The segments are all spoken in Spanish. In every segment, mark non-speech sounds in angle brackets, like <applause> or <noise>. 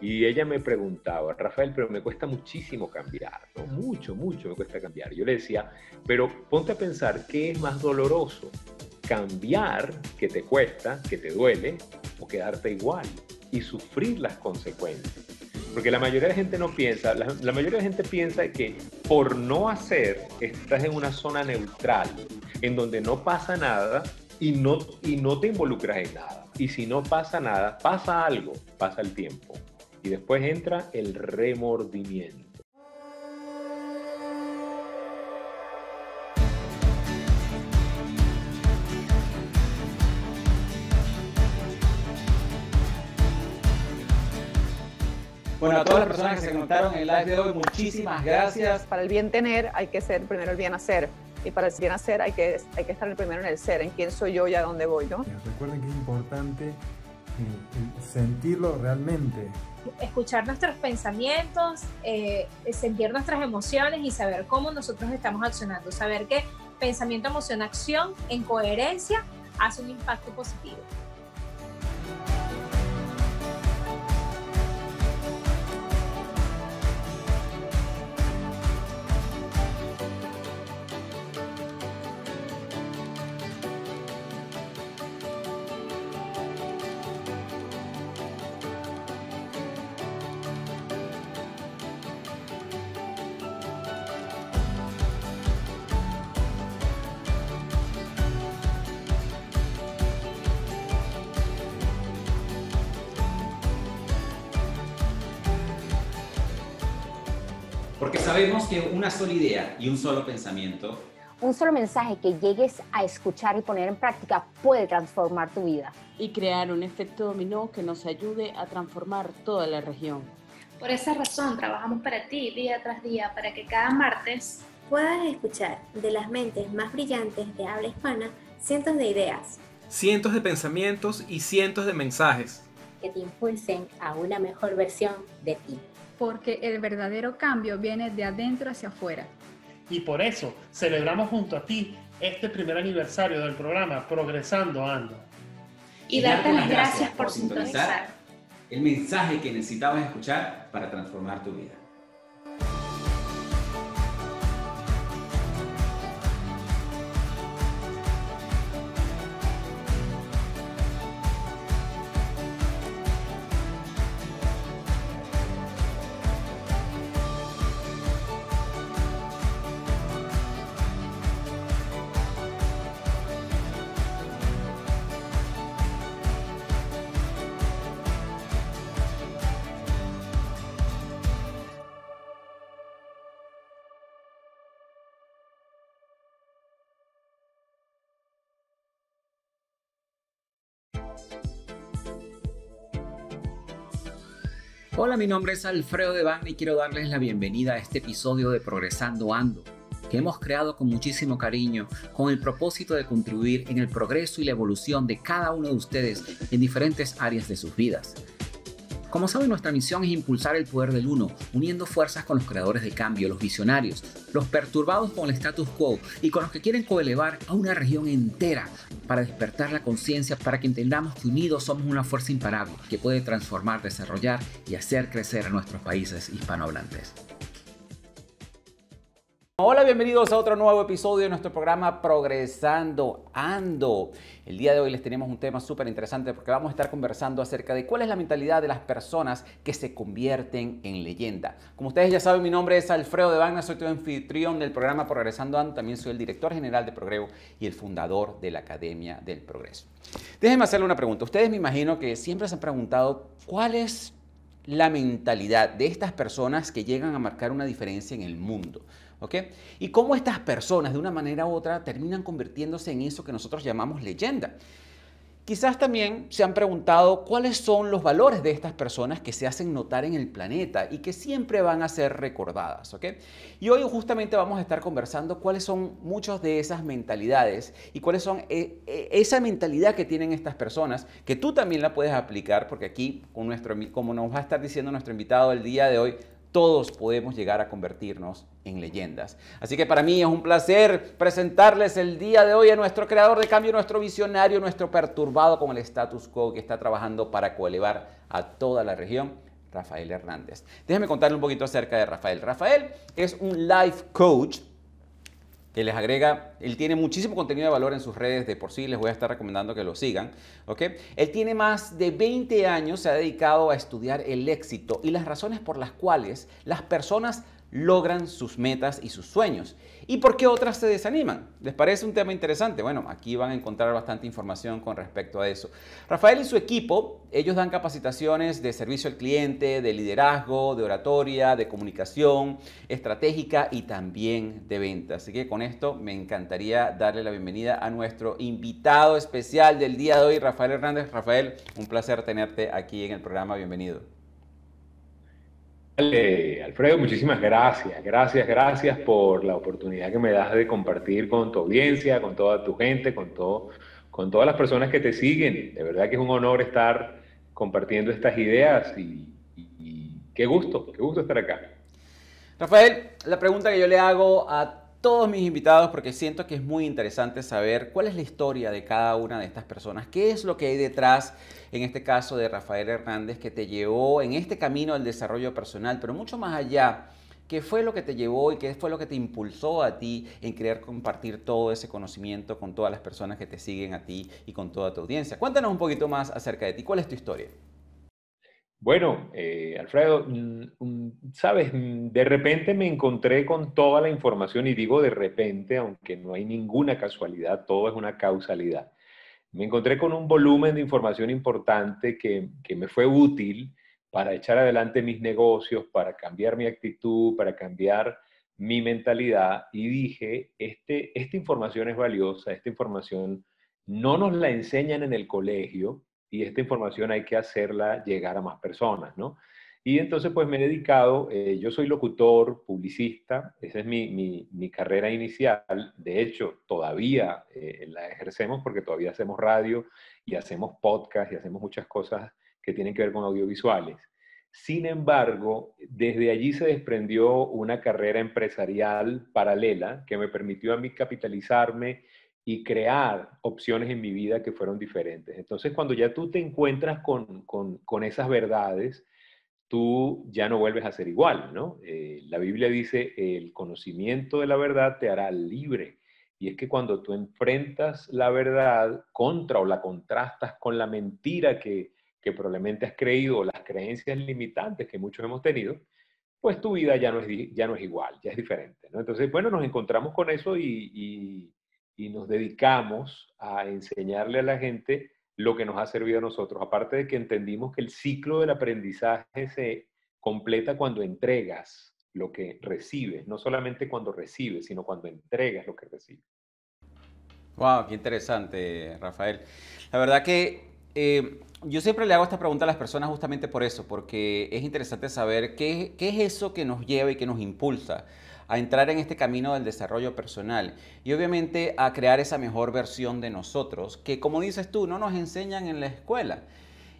Y ella me preguntaba, Rafael, pero me cuesta muchísimo cambiar. Mucho, mucho me cuesta cambiar. Yo le decía, pero ponte a pensar, ¿qué es más doloroso? Cambiar, que te cuesta, que te duele, o quedarte igual y sufrir las consecuencias. Porque la mayoría de la gente no piensa, la, la, mayoría de la gente piensa que por no hacer estás en una zona neutral, en donde no pasa nada y no, y no te involucras en nada. Y si no pasa nada, pasa algo, pasa el tiempo. Y después entra el remordimiento. Bueno, a todas las personas que se conectaron en el live de hoy, muchísimas gracias. Para el bien tener hay que ser primero el bien hacer. Y para el bien hacer hay que, hay que estar primero en el ser, en quién soy yo y a dónde voy, ¿no? Recuerden que es importante sentirlo realmente. Escuchar nuestros pensamientos, eh, sentir nuestras emociones y saber cómo nosotros estamos accionando. Saber que pensamiento, emoción, acción en coherencia hace un impacto positivo. Que una sola idea y un solo pensamiento, un solo mensaje que llegues a escuchar y poner en práctica puede transformar tu vida. Y crear un efecto dominó que nos ayude a transformar toda la región. Por esa razón trabajamos para ti día tras día para que cada martes puedas escuchar de las mentes más brillantes de habla hispana cientos de ideas, cientos de pensamientos y cientos de mensajes que te impulsen a una mejor versión de ti porque el verdadero cambio viene de adentro hacia afuera. Y por eso celebramos junto a ti este primer aniversario del programa Progresando Ando. Y darte las gracias por sintonizar el mensaje que necesitabas escuchar para transformar tu vida. Mi nombre es Alfredo Devane y quiero darles la bienvenida a este episodio de Progresando Ando, que hemos creado con muchísimo cariño con el propósito de contribuir en el progreso y la evolución de cada uno de ustedes en diferentes áreas de sus vidas. Como saben, nuestra misión es impulsar el poder del uno, uniendo fuerzas con los creadores de cambio, los visionarios, los perturbados con el status quo y con los que quieren coelevar a una región entera para despertar la conciencia, para que entendamos que unidos somos una fuerza imparable que puede transformar, desarrollar y hacer crecer a nuestros países hispanohablantes. Hola, bienvenidos a otro nuevo episodio de nuestro programa Progresando Ando. El día de hoy les tenemos un tema súper interesante porque vamos a estar conversando acerca de cuál es la mentalidad de las personas que se convierten en leyenda. Como ustedes ya saben, mi nombre es Alfredo de Wagner, soy tu anfitrión del programa Progresando Ando, también soy el director general de Progreso y el fundador de la Academia del Progreso. Déjenme hacerle una pregunta. Ustedes me imagino que siempre se han preguntado cuál es la mentalidad de estas personas que llegan a marcar una diferencia en el mundo. Y cómo estas personas, de una manera u otra, terminan convirtiéndose en eso que nosotros llamamos leyenda. Quizás también se han preguntado cuáles son los valores de estas personas que se hacen notar en el planeta y que siempre van a ser recordadas. Y hoy justamente vamos a estar conversando cuáles son muchas de esas mentalidades y cuáles son eh, eh, esa mentalidad que tienen estas personas, que tú también la puedes aplicar, porque aquí, con nuestro, como nos va a estar diciendo nuestro invitado el día de hoy, todos podemos llegar a convertirnos en leyendas. Así que para mí es un placer presentarles el día de hoy a nuestro creador de cambio, nuestro visionario, nuestro perturbado con el status quo que está trabajando para coelevar a toda la región, Rafael Hernández. Déjeme contarle un poquito acerca de Rafael. Rafael es un life coach que les agrega, él tiene muchísimo contenido de valor en sus redes, de por sí les voy a estar recomendando que lo sigan, ¿ok? Él tiene más de 20 años, se ha dedicado a estudiar el éxito y las razones por las cuales las personas logran sus metas y sus sueños. ¿Y por qué otras se desaniman? ¿Les parece un tema interesante? Bueno, aquí van a encontrar bastante información con respecto a eso. Rafael y su equipo, ellos dan capacitaciones de servicio al cliente, de liderazgo, de oratoria, de comunicación estratégica y también de venta. Así que con esto me encantaría darle la bienvenida a nuestro invitado especial del día de hoy, Rafael Hernández. Rafael, un placer tenerte aquí en el programa. Bienvenido. Alfredo, muchísimas gracias, gracias, gracias por la oportunidad que me das de compartir con tu audiencia, con toda tu gente, con, todo, con todas las personas que te siguen. De verdad que es un honor estar compartiendo estas ideas y, y qué gusto, qué gusto estar acá. Rafael, la pregunta que yo le hago a todos mis invitados porque siento que es muy interesante saber cuál es la historia de cada una de estas personas, qué es lo que hay detrás, en este caso de Rafael Hernández, que te llevó en este camino al desarrollo personal, pero mucho más allá. ¿Qué fue lo que te llevó y qué fue lo que te impulsó a ti en querer compartir todo ese conocimiento con todas las personas que te siguen a ti y con toda tu audiencia? Cuéntanos un poquito más acerca de ti. ¿Cuál es tu historia? Bueno, eh, Alfredo, mm, mm, sabes, mm, de repente me encontré con toda la información y digo de repente, aunque no hay ninguna casualidad, todo es una causalidad. Me encontré con un volumen de información importante que, que me fue útil para echar adelante mis negocios, para cambiar mi actitud, para cambiar mi mentalidad y dije, este, esta información es valiosa, esta información no nos la enseñan en el colegio, y esta información hay que hacerla llegar a más personas, ¿no? Y entonces pues me he dedicado, eh, yo soy locutor, publicista, esa es mi, mi, carrera inicial, de hecho todavía eh, la ejercemos porque todavía hacemos radio y hacemos podcast y hacemos muchas cosas que tienen que ver con audiovisuales. Sin embargo, desde allí se desprendió una carrera empresarial paralela que me permitió a mí capitalizarme y crear opciones en mi vida que fueron diferentes. Entonces, cuando ya tú te encuentras con, con, esas verdades, tú ya no vuelves a ser igual, ¿no? Eh, la Biblia dice, el conocimiento de la verdad te hará libre. Y es que cuando tú enfrentas la verdad contra o la contrastas con la mentira que, que probablemente has creído o las creencias limitantes que muchos hemos tenido, pues tu vida ya no es, ya no es igual, ya es diferente, ¿no? Entonces, bueno, nos encontramos con eso y nos dedicamos a enseñarle a la gente lo que nos ha servido a nosotros. Aparte de que entendimos que el ciclo del aprendizaje se completa cuando entregas lo que recibes, no solamente cuando recibes, sino cuando entregas lo que recibes. Wow, qué interesante, Rafael. La verdad que eh, yo siempre le hago esta pregunta a las personas justamente por eso, porque es interesante saber qué, qué es eso que nos lleva y que nos impulsa a entrar en este camino del desarrollo personal y obviamente a crear esa mejor versión de nosotros, que como dices tú, no nos enseñan en la escuela.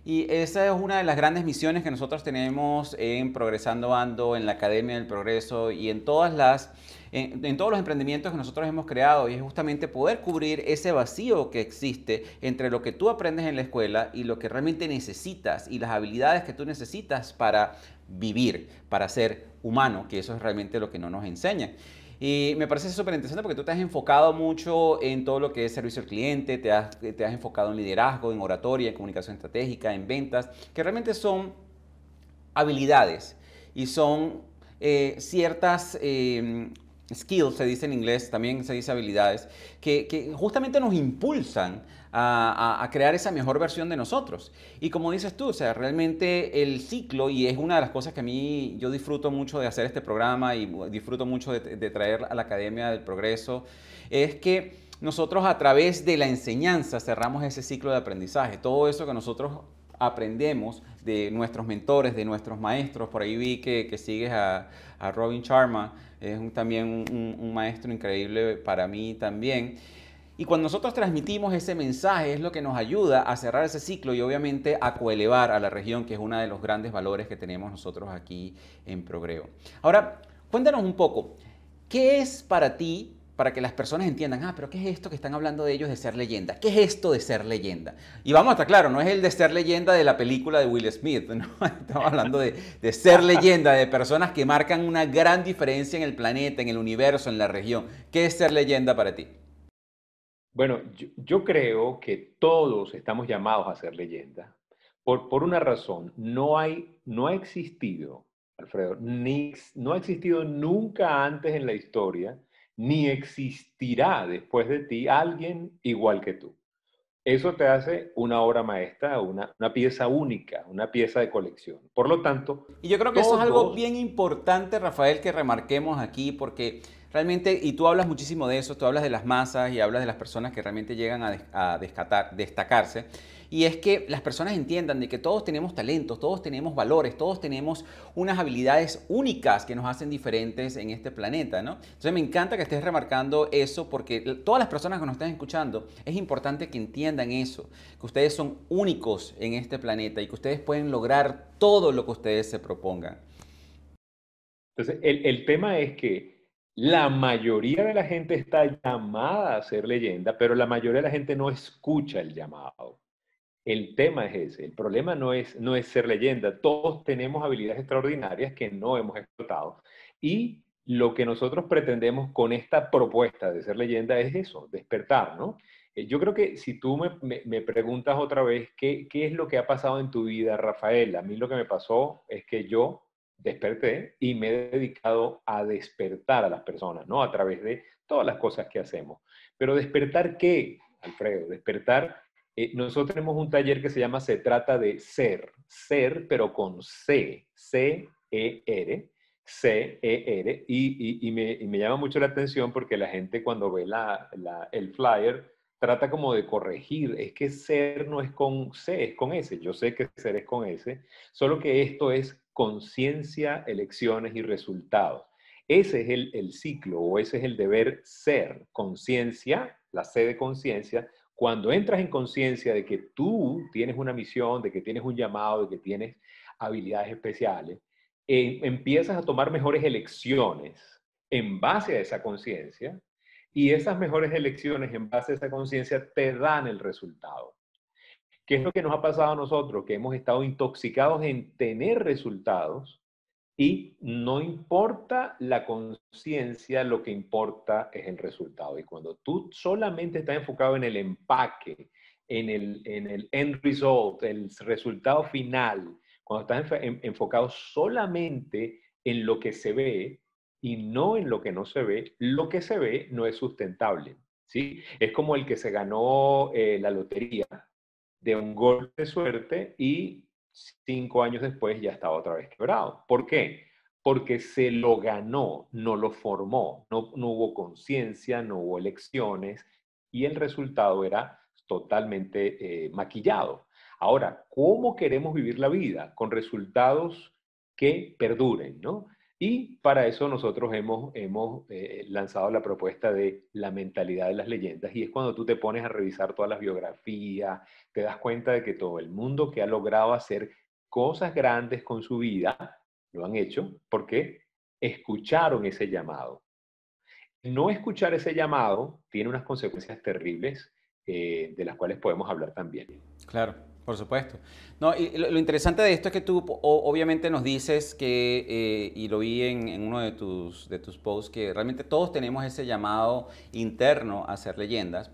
Y esa es una de las grandes misiones que nosotros tenemos en Progresando Ando, en la Academia del Progreso y en todas las en, todos los emprendimientos que nosotros hemos creado y es justamente poder cubrir ese vacío que existe entre lo que tú aprendes en la escuela y lo que realmente necesitas y las habilidades que tú necesitas para vivir, para ser humano, que eso es realmente lo que no nos enseñan. Y me parece súper interesante porque tú te has enfocado mucho en todo lo que es servicio al cliente, te has, te has enfocado en liderazgo, en oratoria, en comunicación estratégica, en ventas, que realmente son habilidades y son eh, ciertas eh, skills, se dice en inglés, también se dice habilidades, que, justamente nos impulsan a, crear esa mejor versión de nosotros. Y como dices tú, o sea, realmente el ciclo, y es una de las cosas que a mí yo disfruto mucho de hacer este programa y disfruto mucho de, traer a la Academia del Progreso, es que nosotros a través de la enseñanza cerramos ese ciclo de aprendizaje. Todo eso que nosotros aprendemos de nuestros mentores, de nuestros maestros. Por ahí vi que, que sigues a, a, Robin Sharma, es también un, maestro increíble para mí también. Y cuando nosotros transmitimos ese mensaje es lo que nos ayuda a cerrar ese ciclo y obviamente a coelevar a la región, que es uno de los grandes valores que tenemos nosotros aquí en Progreo. Ahora, cuéntanos un poco, ¿qué es para ti para que las personas entiendan, ah, pero ¿qué es esto que están hablando de ellos de ser leyenda? ¿Qué es esto de ser leyenda? Y vamos a estar claro, no es el de ser leyenda de la película de Will Smith, <laughs> ¿no? estamos hablando de, de ser leyenda, de personas que marcan una gran diferencia en el planeta, en el universo, en la región. ¿Qué es ser leyenda para ti? Bueno, yo, yo creo que todos estamos llamados a ser leyenda. Por, por una razón, no, hay, no ha existido, Alfredo, ni, no ha existido nunca antes en la historia ni existirá después de ti alguien igual que tú. Eso te hace una obra maestra, una, una, pieza única, una pieza de colección. Por lo tanto... Y yo creo que eso es algo bien importante, Rafael, que remarquemos aquí, porque realmente, y tú hablas muchísimo de eso, tú hablas de las masas y hablas de las personas que realmente llegan a, a destacarse y es que las personas entiendan de que todos tenemos talentos, todos tenemos valores, todos tenemos unas habilidades únicas que nos hacen diferentes en este planeta, ¿no? Entonces me encanta que estés remarcando eso porque todas las personas que nos están escuchando, es importante que entiendan eso, que ustedes son únicos en este planeta y que ustedes pueden lograr todo lo que ustedes se propongan. Entonces, el, el tema es que la mayoría de la gente está llamada a ser leyenda, pero la mayoría de la gente no escucha el llamado. El tema es ese. El problema no es, no es ser leyenda. Todos tenemos habilidades extraordinarias que no hemos explotado. Y lo que nosotros pretendemos con esta propuesta de ser leyenda es eso, despertar, ¿no? Eh, yo creo que si tú me, me, preguntas otra vez ¿qué, qué es lo que ha pasado en tu vida, Rafael, a mí lo que me pasó es que yo desperté y me he dedicado a despertar a las personas, ¿no? A través de todas las cosas que hacemos. Pero despertar qué, Alfredo? Despertar eh, nosotros tenemos un taller que se llama Se trata de ser, ser, pero con C, C-E-R, C-E-R, y, y, me, y, me, llama mucho la atención porque la gente cuando ve la, la, el flyer trata como de corregir, es que ser no es con C, es con S, yo sé que ser es con S, solo que esto es conciencia, elecciones y resultados. Ese es el, ciclo o ese es el deber ser, conciencia, la C de conciencia, cuando entras en conciencia de que tú tienes una misión, de que tienes un llamado, de que tienes habilidades especiales, eh, empiezas a tomar mejores elecciones en base a esa conciencia y esas mejores elecciones en base a esa conciencia te dan el resultado. ¿Qué es lo que nos ha pasado a nosotros? Que hemos estado intoxicados en tener resultados y no importa la conciencia, lo que importa es el resultado. Y cuando tú solamente estás enfocado en el empaque, en el, en el end result, el resultado final, cuando estás enfocado solamente en lo que se ve y no en lo que no se ve, lo que se ve no es sustentable. ¿sí? Es como el que se ganó eh, la lotería de un golpe de suerte y cinco años después ya estaba otra vez quebrado. ¿Por qué? Porque se lo ganó, no lo formó, no, no hubo conciencia, no hubo elecciones y el resultado era totalmente eh, maquillado. Ahora, ¿cómo queremos vivir la vida? Con resultados que perduren, ¿no? Y para eso nosotros hemos, hemos eh, lanzado la propuesta de la mentalidad de las leyendas y es cuando tú te pones a revisar todas las biografías, te das cuenta de que todo el mundo que ha logrado hacer cosas grandes con su vida lo han hecho porque escucharon ese llamado. No escuchar ese llamado tiene unas consecuencias terribles eh, de las cuales podemos hablar también. Claro. Por supuesto. No, y lo, interesante de esto es que tú obviamente nos dices que, eh, y lo vi en, en, uno de tus, de tus posts, que realmente todos tenemos ese llamado interno a ser leyendas.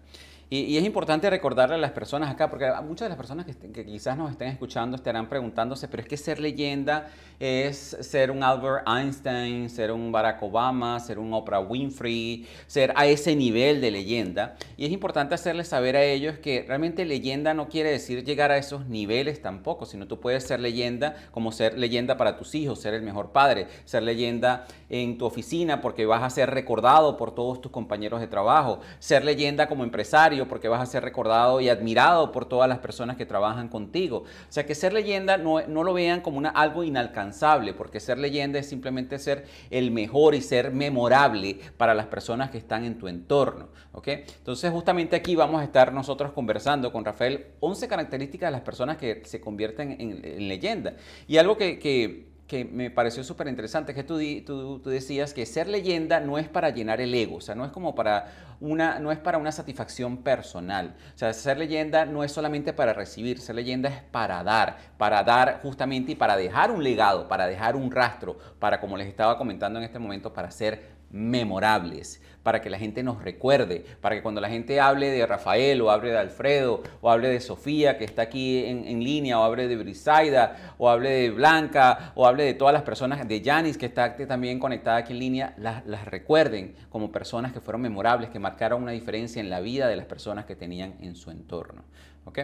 Y, es importante recordarle a las personas acá, porque muchas de las personas que, quizás nos estén escuchando estarán preguntándose, pero es que ser leyenda es ser un Albert Einstein, ser un Barack Obama, ser un Oprah Winfrey, ser a ese nivel de leyenda. Y es importante hacerles saber a ellos que realmente leyenda no quiere decir llegar a esos niveles tampoco, sino tú puedes ser leyenda como ser leyenda para tus hijos, ser el mejor padre, ser leyenda en tu oficina porque vas a ser recordado por todos tus compañeros de trabajo, ser leyenda como empresario porque vas a ser recordado y admirado por todas las personas que trabajan contigo. O sea, que ser leyenda no, lo vean como algo inalcanzable, porque ser leyenda es simplemente ser el mejor y ser memorable para las personas que están en tu entorno. ¿ok? Entonces, justamente aquí vamos a estar nosotros conversando con Rafael 11 características de las personas que se convierten en, leyenda. Y algo que me pareció súper interesante, que tú, tú, tú, decías que ser leyenda no es para llenar el ego, o sea, no es como para una, no es para una satisfacción personal. O sea, ser leyenda no es solamente para recibir, ser leyenda es para dar, para dar justamente y para dejar un legado, para dejar un rastro, para, como les estaba comentando en este momento, para ser memorables, para que la gente nos recuerde, para que cuando la gente hable de Rafael o hable de Alfredo o hable de Sofía que está aquí en, línea o hable de Brisaida o hable de Blanca o hable de todas las personas, de Janis que está también conectada aquí en línea, las, las recuerden como personas que fueron memorables, que marcaron una diferencia en la vida de las personas que tenían en su entorno. ¿Ok?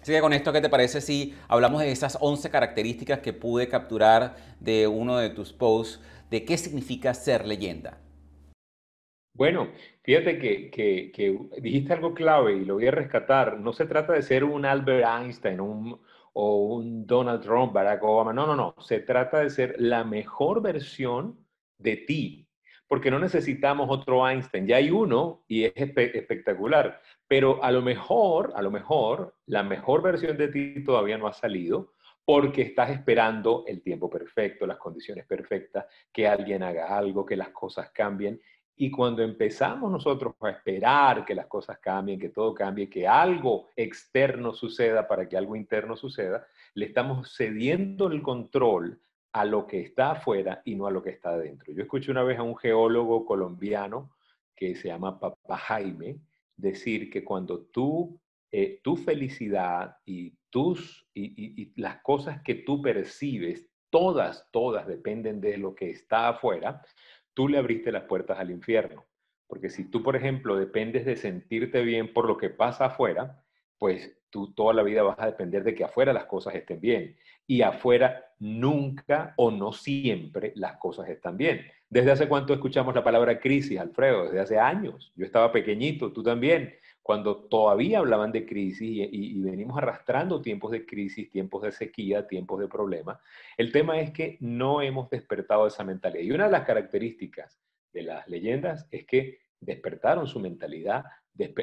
Así que con esto, ¿qué te parece si hablamos de esas 11 características que pude capturar de uno de tus posts de qué significa ser leyenda. Bueno, fíjate que, dijiste algo clave y lo voy a rescatar. No se trata de ser un Albert Einstein o un Donald Trump, Barack Obama. No, no, no. Se trata de ser la mejor versión de ti. Porque no necesitamos otro Einstein. Ya hay uno y es espectacular. Pero a lo mejor, a lo mejor, la mejor versión de ti todavía no ha salido porque estás esperando el tiempo perfecto, las condiciones perfectas, que alguien haga algo, que las cosas cambien. Y cuando empezamos nosotros a esperar que las cosas cambien, que todo cambie, que algo externo suceda para que algo interno suceda, le estamos cediendo el control a lo que está afuera y no a lo que está adentro. Yo escuché una vez a un geólogo colombiano que se llama Papá Jaime decir que cuando tú, eh, tu felicidad y tus y, las cosas que tú percibes, todas, todas dependen de lo que está afuera, tú le abriste las puertas al infierno. Porque si tú, por ejemplo, dependes de sentirte bien por lo que pasa afuera, pues tú toda la vida vas a depender de que afuera las cosas estén bien. Y afuera nunca o no siempre las cosas están bien. ¿Desde hace cuánto escuchamos la palabra crisis, Alfredo? Desde hace años. Yo estaba pequeñito, tú también cuando todavía hablaban de crisis y, venimos arrastrando tiempos de crisis, tiempos de sequía, tiempos de problemas, el tema es que no hemos despertado esa mentalidad. Y una de las características de las leyendas es que despertaron su mentalidad,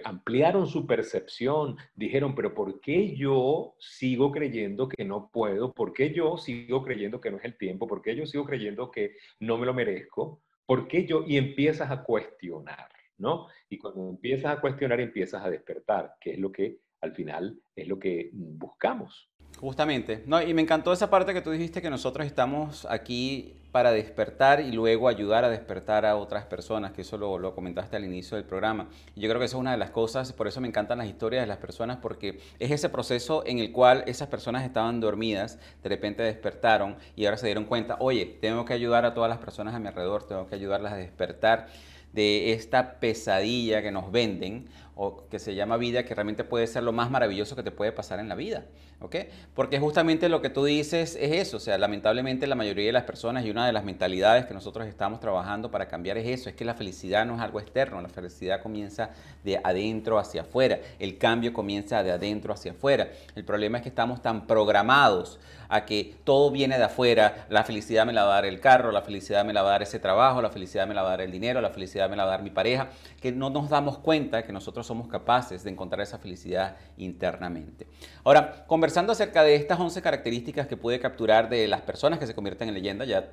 ampliaron su percepción, dijeron, pero ¿por qué yo sigo creyendo que no puedo? ¿Por qué yo sigo creyendo que no es el tiempo? ¿Por qué yo sigo creyendo que no me lo merezco? ¿Por qué yo? Y empiezas a cuestionar. ¿No? Y cuando empiezas a cuestionar, empiezas a despertar, que es lo que al final es lo que buscamos. Justamente, no, y me encantó esa parte que tú dijiste que nosotros estamos aquí para despertar y luego ayudar a despertar a otras personas, que eso lo, lo, comentaste al inicio del programa. Y yo creo que eso es una de las cosas, por eso me encantan las historias de las personas, porque es ese proceso en el cual esas personas estaban dormidas, de repente despertaron y ahora se dieron cuenta, oye, tengo que ayudar a todas las personas a mi alrededor, tengo que ayudarlas a despertar de esta pesadilla que nos venden o que se llama vida, que realmente puede ser lo más maravilloso que te puede pasar en la vida, ¿ok? Porque justamente lo que tú dices es eso, o sea, lamentablemente la mayoría de las personas y una de las mentalidades que nosotros estamos trabajando para cambiar es eso, es que la felicidad no es algo externo, la felicidad comienza de adentro hacia afuera, el cambio comienza de adentro hacia afuera. El problema es que estamos tan programados a que todo viene de afuera, la felicidad me la va a dar el carro, la felicidad me la va a dar ese trabajo, la felicidad me la va a dar el dinero, la felicidad me la va a dar mi pareja, que no nos damos cuenta que nosotros somos capaces de encontrar esa felicidad internamente. Ahora, conversando acerca de estas 11 características que pude capturar de las personas que se convierten en leyenda, ya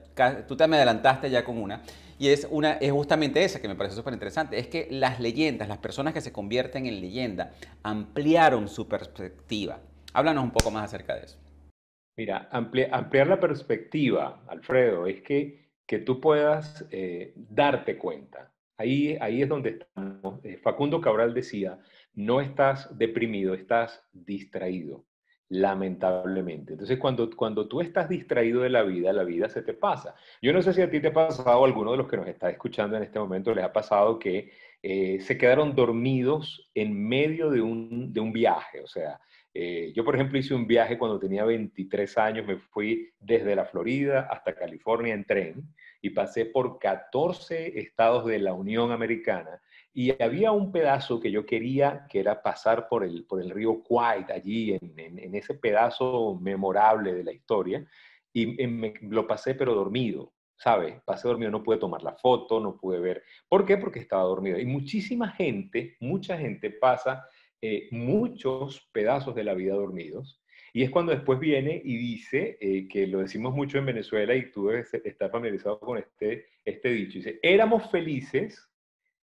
tú te me adelantaste ya con una, y es, una, es justamente esa que me parece súper interesante, es que las leyendas, las personas que se convierten en leyenda, ampliaron su perspectiva. Háblanos un poco más acerca de eso. Mira, ampliar la perspectiva, Alfredo, es que, que tú puedas eh, darte cuenta. Ahí, ahí es donde estamos. Eh, Facundo Cabral decía, no estás deprimido, estás distraído, lamentablemente. Entonces, cuando, cuando tú estás distraído de la vida, la vida se te pasa. Yo no sé si a ti te ha pasado, alguno de los que nos está escuchando en este momento les ha pasado que eh, se quedaron dormidos en medio de un, de un viaje, o sea, eh, yo, por ejemplo, hice un viaje cuando tenía 23 años, me fui desde la Florida hasta California en tren y pasé por 14 estados de la Unión Americana y había un pedazo que yo quería, que era pasar por el, por el río Quaid, allí en, ese pedazo memorable de la historia, y, lo pasé pero dormido, ¿sabes? Pasé dormido, no pude tomar la foto, no pude ver. ¿Por qué? Porque estaba dormido. Y muchísima gente, mucha gente pasa eh, muchos pedazos de la vida dormidos Y es cuando después viene y dice, eh, que lo decimos mucho en Venezuela y tú debes estar familiarizado con este, este dicho, dice, éramos felices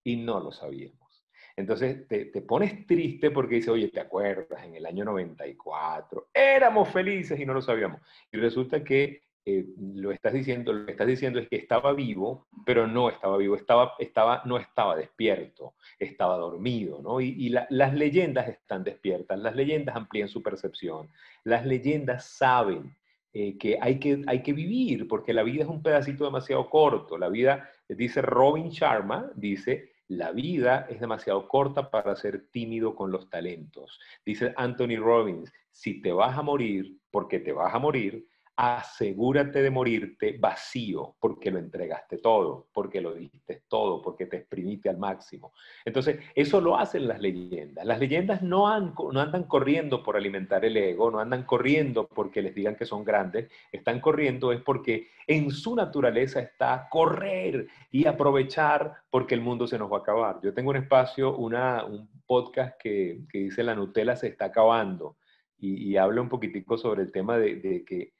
y no lo sabíamos. Entonces te, te pones triste porque dice, oye, ¿te acuerdas? En el año 94 éramos felices y no lo sabíamos. Y resulta que eh, lo estás diciendo, lo que estás diciendo es que estaba vivo, pero no estaba vivo, estaba, estaba, no estaba despierto, estaba dormido, ¿no? Y, las leyendas están despiertas, las leyendas amplían su percepción, las leyendas saben eh, que, hay que hay que vivir, porque la vida es un pedacito demasiado corto, la vida, dice Robin Sharma, dice, la vida es demasiado corta para ser tímido con los talentos. Dice Anthony Robbins, si te vas a morir, porque te vas a morir, asegúrate de morirte vacío porque lo entregaste todo, porque lo diste todo, porque te exprimiste al máximo. Entonces, eso lo hacen las leyendas. Las leyendas no, andan corriendo por alimentar el ego, no andan corriendo porque les digan que son grandes, están corriendo es porque en su naturaleza está correr y aprovechar porque el mundo se nos va a acabar. Yo tengo un espacio, una, un podcast que, dice La Nutella se está acabando y, y habla un poquitico sobre el tema de que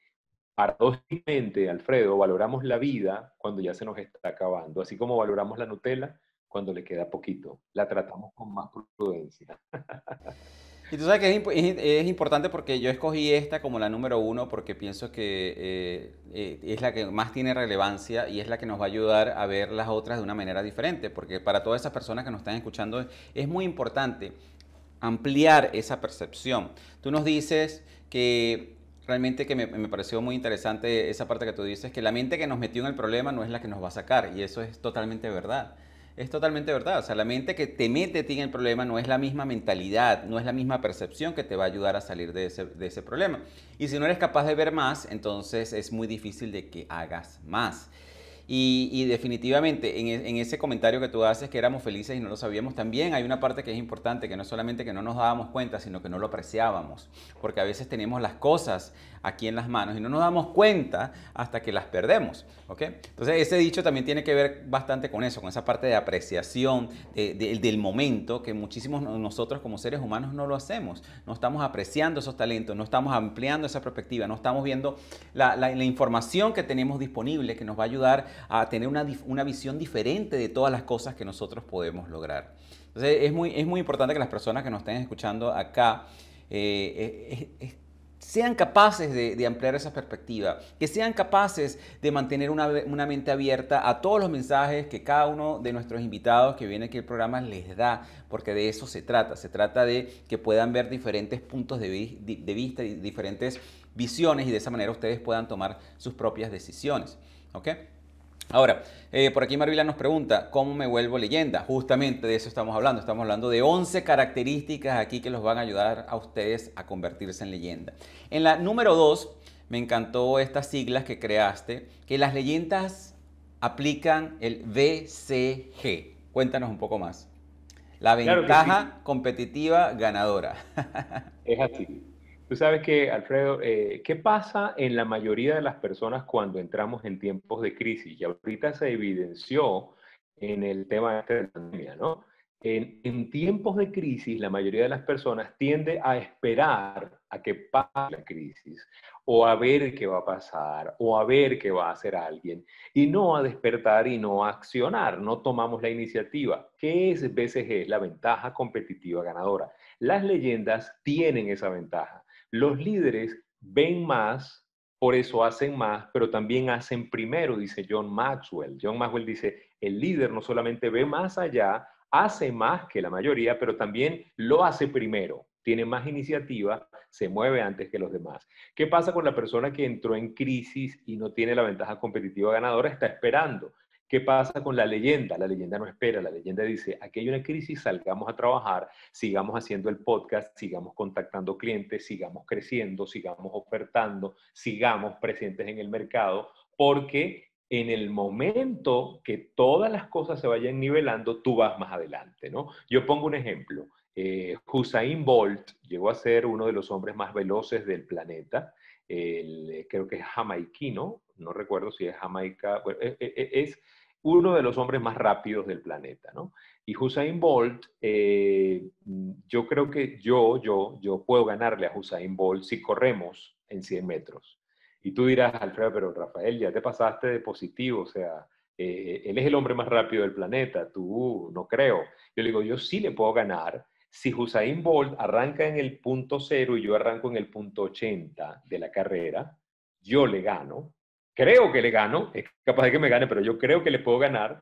paradójicamente, Alfredo, valoramos la vida cuando ya se nos está acabando, así como valoramos la Nutella cuando le queda poquito. La tratamos con más prudencia. <laughs> Y tú sabes que es, importante porque yo escogí esta como la número uno porque pienso que eh, eh, es la que más tiene relevancia y es la que nos va a ayudar a ver las otras de una manera diferente, porque para todas esas personas que nos están escuchando es muy importante ampliar esa percepción. Tú nos dices que realmente que me, pareció muy interesante esa parte que tú dices, que la mente que nos metió en el problema no es la que nos va a sacar, y eso es totalmente verdad. Es totalmente verdad, o sea, la mente que te mete en el problema no es la misma mentalidad, no es la misma percepción que te va a ayudar a salir de ese, de ese problema. Y si no eres capaz de ver más, entonces es muy difícil de que hagas más. Y, definitivamente en, en, ese comentario que tú haces que éramos felices y no lo sabíamos, también hay una parte que es importante, que no es solamente que no nos dábamos cuenta, sino que no lo apreciábamos, porque a veces tenemos las cosas aquí en las manos y no nos damos cuenta hasta que las perdemos. ¿ok? Entonces ese dicho también tiene que ver bastante con eso, con esa parte de apreciación del momento que muchísimos nosotros como seres humanos no lo hacemos. No estamos apreciando esos talentos, no estamos ampliando esa perspectiva, no estamos viendo la, la, información que tenemos disponible que nos va a ayudar a tener una, una, visión diferente de todas las cosas que nosotros podemos lograr. Entonces es muy, es muy importante que las personas que nos estén escuchando acá eh, sean capaces de, ampliar esa perspectiva, que sean capaces de mantener una, mente abierta a todos los mensajes que cada uno de nuestros invitados que viene aquí al programa les da, porque de eso se trata. Se trata de que puedan ver diferentes puntos de, vista y diferentes visiones y de esa manera ustedes puedan tomar sus propias decisiones. Ahora, eh, por aquí Marvila nos pregunta, ¿cómo me vuelvo leyenda? Justamente de eso estamos hablando. Estamos hablando de 11 características aquí que los van a ayudar a ustedes a convertirse en leyenda. En la número 2, me encantó estas siglas que creaste, que las leyendas aplican el VCG. Cuéntanos un poco más. La ventaja competitiva ganadora. <laughs> es así. Tú sabes que, Alfredo, eh, ¿qué pasa en la mayoría de las personas cuando entramos en tiempos de crisis? Y ahorita se evidenció en el tema de la pandemia, ¿no? En, tiempos de crisis, la mayoría de las personas tiende a esperar a que pase la crisis, o a ver qué va a pasar, o a ver qué va a hacer alguien, y no a despertar y no a accionar, no tomamos la iniciativa. ¿Qué es BCG? La ventaja competitiva ganadora. Las leyendas tienen esa ventaja. Los líderes ven más, por eso hacen más, pero también hacen primero, dice John Maxwell. John Maxwell dice, el líder no solamente ve más allá, hace más que la mayoría, pero también lo hace primero. Tiene más iniciativa, se mueve antes que los demás. ¿Qué pasa con la persona que entró en crisis y no tiene la ventaja competitiva ganadora? Está esperando. ¿Qué pasa con la leyenda? La leyenda no espera, la leyenda dice, aquí hay una crisis, salgamos a trabajar, sigamos haciendo el podcast, sigamos contactando clientes, sigamos creciendo, sigamos ofertando, sigamos presentes en el mercado, porque en el momento que todas las cosas se vayan nivelando, tú vas más adelante, ¿no? Yo pongo un ejemplo. Eh, Hussein Bolt llegó a ser uno de los hombres más veloces del planeta. creo que es jamaiquino, no recuerdo si es jamaica, e, e, e, es uno de los hombres más rápidos del planeta, ¿no? Y Usain Bolt, eh, yo creo que yo, yo, yo puedo ganarle a Usain Bolt si corremos en 100 metros. Y tú dirás, Alfredo, pero Rafael, ya te pasaste de positivo, o sea, eh, él es el hombre más rápido del planeta, tú no creo. Yo le digo, yo sí le puedo ganar si Usain Bolt arranca en el punto cero y yo arranco en el punto 80 de la carrera, yo le gano. Creo que le gano, es capaz de que me gane, pero yo creo que le puedo ganar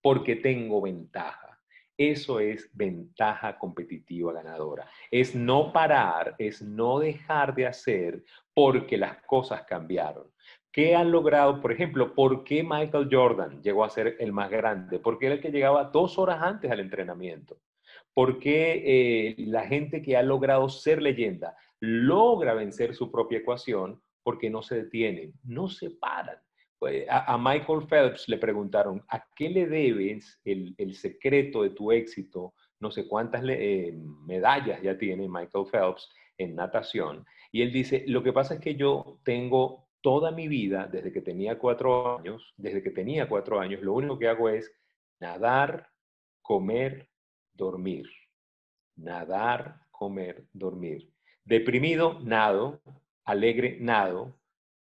porque tengo ventaja. Eso es ventaja competitiva ganadora. Es no parar, es no dejar de hacer porque las cosas cambiaron. ¿Qué han logrado? Por ejemplo, ¿por qué Michael Jordan llegó a ser el más grande? Porque era el que llegaba dos horas antes al entrenamiento. ¿Por qué eh, la gente que ha logrado ser leyenda logra vencer su propia ecuación? Porque no se detienen, no se paran. Pues, a, Michael Phelps le preguntaron, ¿a qué le debes el, secreto de tu éxito? No sé cuántas eh, medallas ya tiene Michael Phelps en natación. Y él dice, lo que pasa es que yo tengo toda mi vida, desde que tenía cuatro años, desde que tenía cuatro años, lo único que hago es nadar, comer, dormir. Nadar, comer, dormir. Deprimido, nado. Alegre, nado.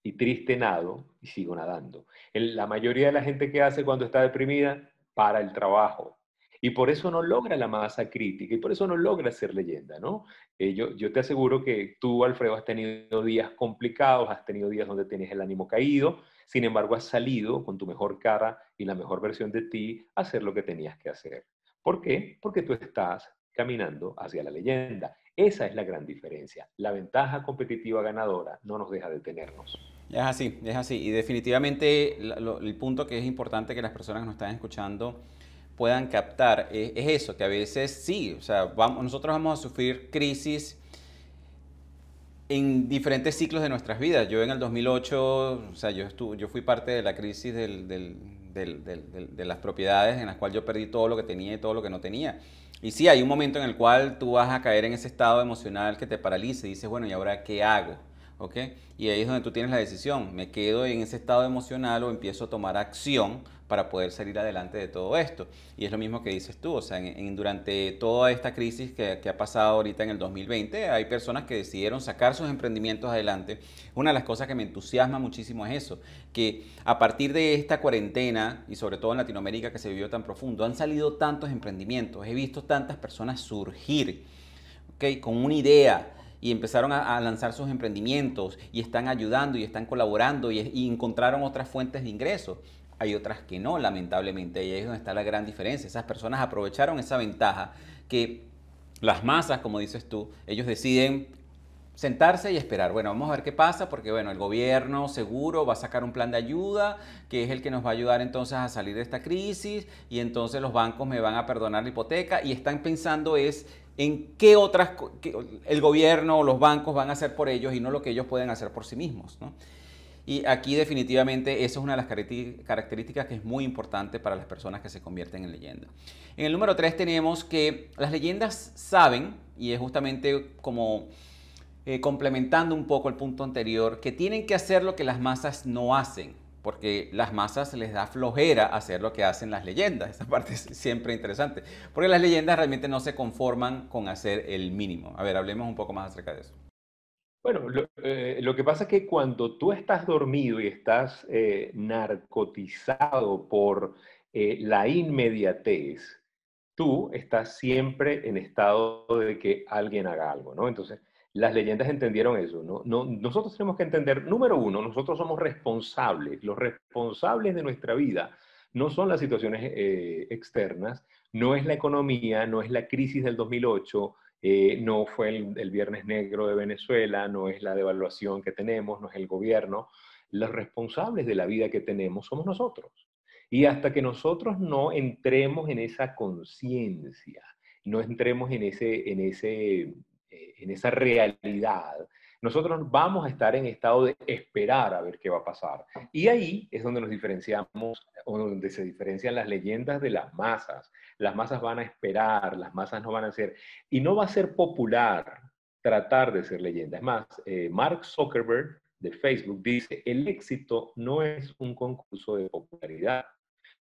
Y triste, nado. Y sigo nadando. La mayoría de la gente que hace cuando está deprimida, para el trabajo. Y por eso no logra la masa crítica y por eso no logra ser leyenda, ¿no? Eh, yo, yo te aseguro que tú, Alfredo, has tenido días complicados, has tenido días donde tienes el ánimo caído, sin embargo, has salido con tu mejor cara y la mejor versión de ti a hacer lo que tenías que hacer. ¿Por qué? Porque tú estás caminando hacia la leyenda. Esa es la gran diferencia. La ventaja competitiva ganadora no nos deja detenernos. Es así, es así. Y definitivamente el punto que es importante que las personas que nos están escuchando puedan captar es, eso, que a veces sí, o sea, vamos, nosotros vamos a sufrir crisis en diferentes ciclos de nuestras vidas. Yo en el 2008, o sea, yo, estuve, yo fui parte de la crisis del de las propiedades en las cuales yo perdí todo lo que tenía y todo lo que no tenía. Y sí, hay un momento en el cual tú vas a caer en ese estado emocional que te paraliza y dices, bueno, ¿y ahora qué hago? ¿Ok? Y ahí es donde tú tienes la decisión, me quedo en ese estado emocional o empiezo a tomar acción para poder salir adelante de todo esto. Y es lo mismo que dices tú, o sea, durante toda esta crisis que, que, ha pasado ahorita en el 2020, hay personas que decidieron sacar sus emprendimientos adelante. Una de las cosas que me entusiasma muchísimo es eso, que a partir de esta cuarentena, y sobre todo en Latinoamérica que se vivió tan profundo, han salido tantos emprendimientos, he visto tantas personas surgir, ¿okay? con una idea, y empezaron a, lanzar sus emprendimientos y están ayudando y están colaborando y, y, encontraron otras fuentes de ingresos hay otras que no, lamentablemente, y ahí es donde está la gran diferencia. Esas personas aprovecharon esa ventaja que las masas, como dices tú, ellos deciden sentarse y esperar. Bueno, vamos a ver qué pasa, porque bueno, el gobierno seguro va a sacar un plan de ayuda, que es el que nos va a ayudar entonces a salir de esta crisis, y entonces los bancos me van a perdonar la hipoteca, y están pensando es en qué otras, el gobierno o los bancos van a hacer por ellos y no lo que ellos pueden hacer por sí mismos. Y aquí definitivamente eso es una de las características que es muy importante para las personas que se convierten en leyenda. En el número 3 tenemos que las leyendas saben, y es justamente como eh, complementando un poco el punto anterior, que tienen que hacer lo que las masas no hacen, porque las masas les da flojera hacer lo que hacen las leyendas. Esa parte es siempre interesante, porque las leyendas realmente no se conforman con hacer el mínimo. A ver, hablemos un poco más acerca de eso. Bueno, eh, lo, que pasa es que cuando tú estás dormido y estás eh, narcotizado por eh, la inmediatez, tú estás siempre en estado de que alguien haga algo, ¿no? Entonces, las leyendas entendieron eso, ¿no? no nosotros tenemos que entender, número uno, nosotros somos responsables, los responsables de nuestra vida no son las situaciones externas, no es la economía, no es la crisis del 2008, eh, no fue el, Viernes Negro de Venezuela, no es la devaluación que tenemos, no es el gobierno. Los responsables de la vida que tenemos somos nosotros. Y hasta que nosotros no entremos en esa conciencia, no entremos en, ese, en, ese, eh, en esa realidad, nosotros vamos a estar en estado de esperar a ver qué va a pasar. Y ahí es donde nos diferenciamos, o donde se diferencian las leyendas de las masas. Las masas van a esperar, las masas no van a ser, y no va a ser popular tratar de ser leyenda. Es más, eh, Mark Zuckerberg de Facebook dice, el éxito no es un concurso de popularidad.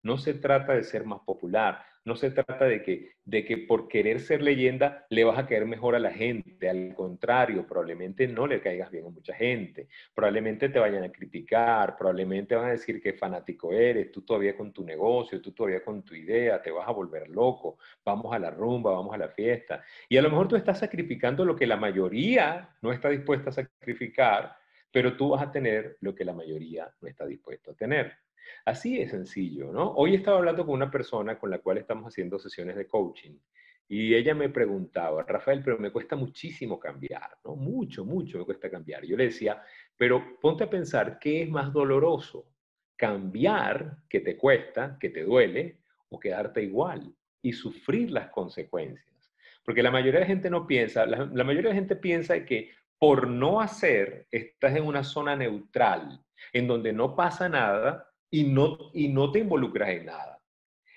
No se trata de ser más popular, no se trata de que, de que por querer ser leyenda le vas a caer mejor a la gente. Al contrario, probablemente no le caigas bien a mucha gente. Probablemente te vayan a criticar, probablemente van a decir que fanático eres, tú todavía con tu negocio, tú todavía con tu idea, te vas a volver loco, vamos a la rumba, vamos a la fiesta. Y a lo mejor tú estás sacrificando lo que la mayoría no está dispuesta a sacrificar, pero tú vas a tener lo que la mayoría no está dispuesto a tener. Así es sencillo, ¿no? Hoy estaba hablando con una persona con la cual estamos haciendo sesiones de coaching y ella me preguntaba, Rafael, pero me cuesta muchísimo cambiar, ¿no? Mucho, mucho me cuesta cambiar. Yo le decía, pero ponte a pensar, ¿qué es más doloroso? ¿Cambiar, que te cuesta, que te duele, o quedarte igual y sufrir las consecuencias? Porque la mayoría de la gente no piensa, la, la mayoría de la gente piensa que por no hacer estás en una zona neutral, en donde no pasa nada y no, y no te involucras en nada.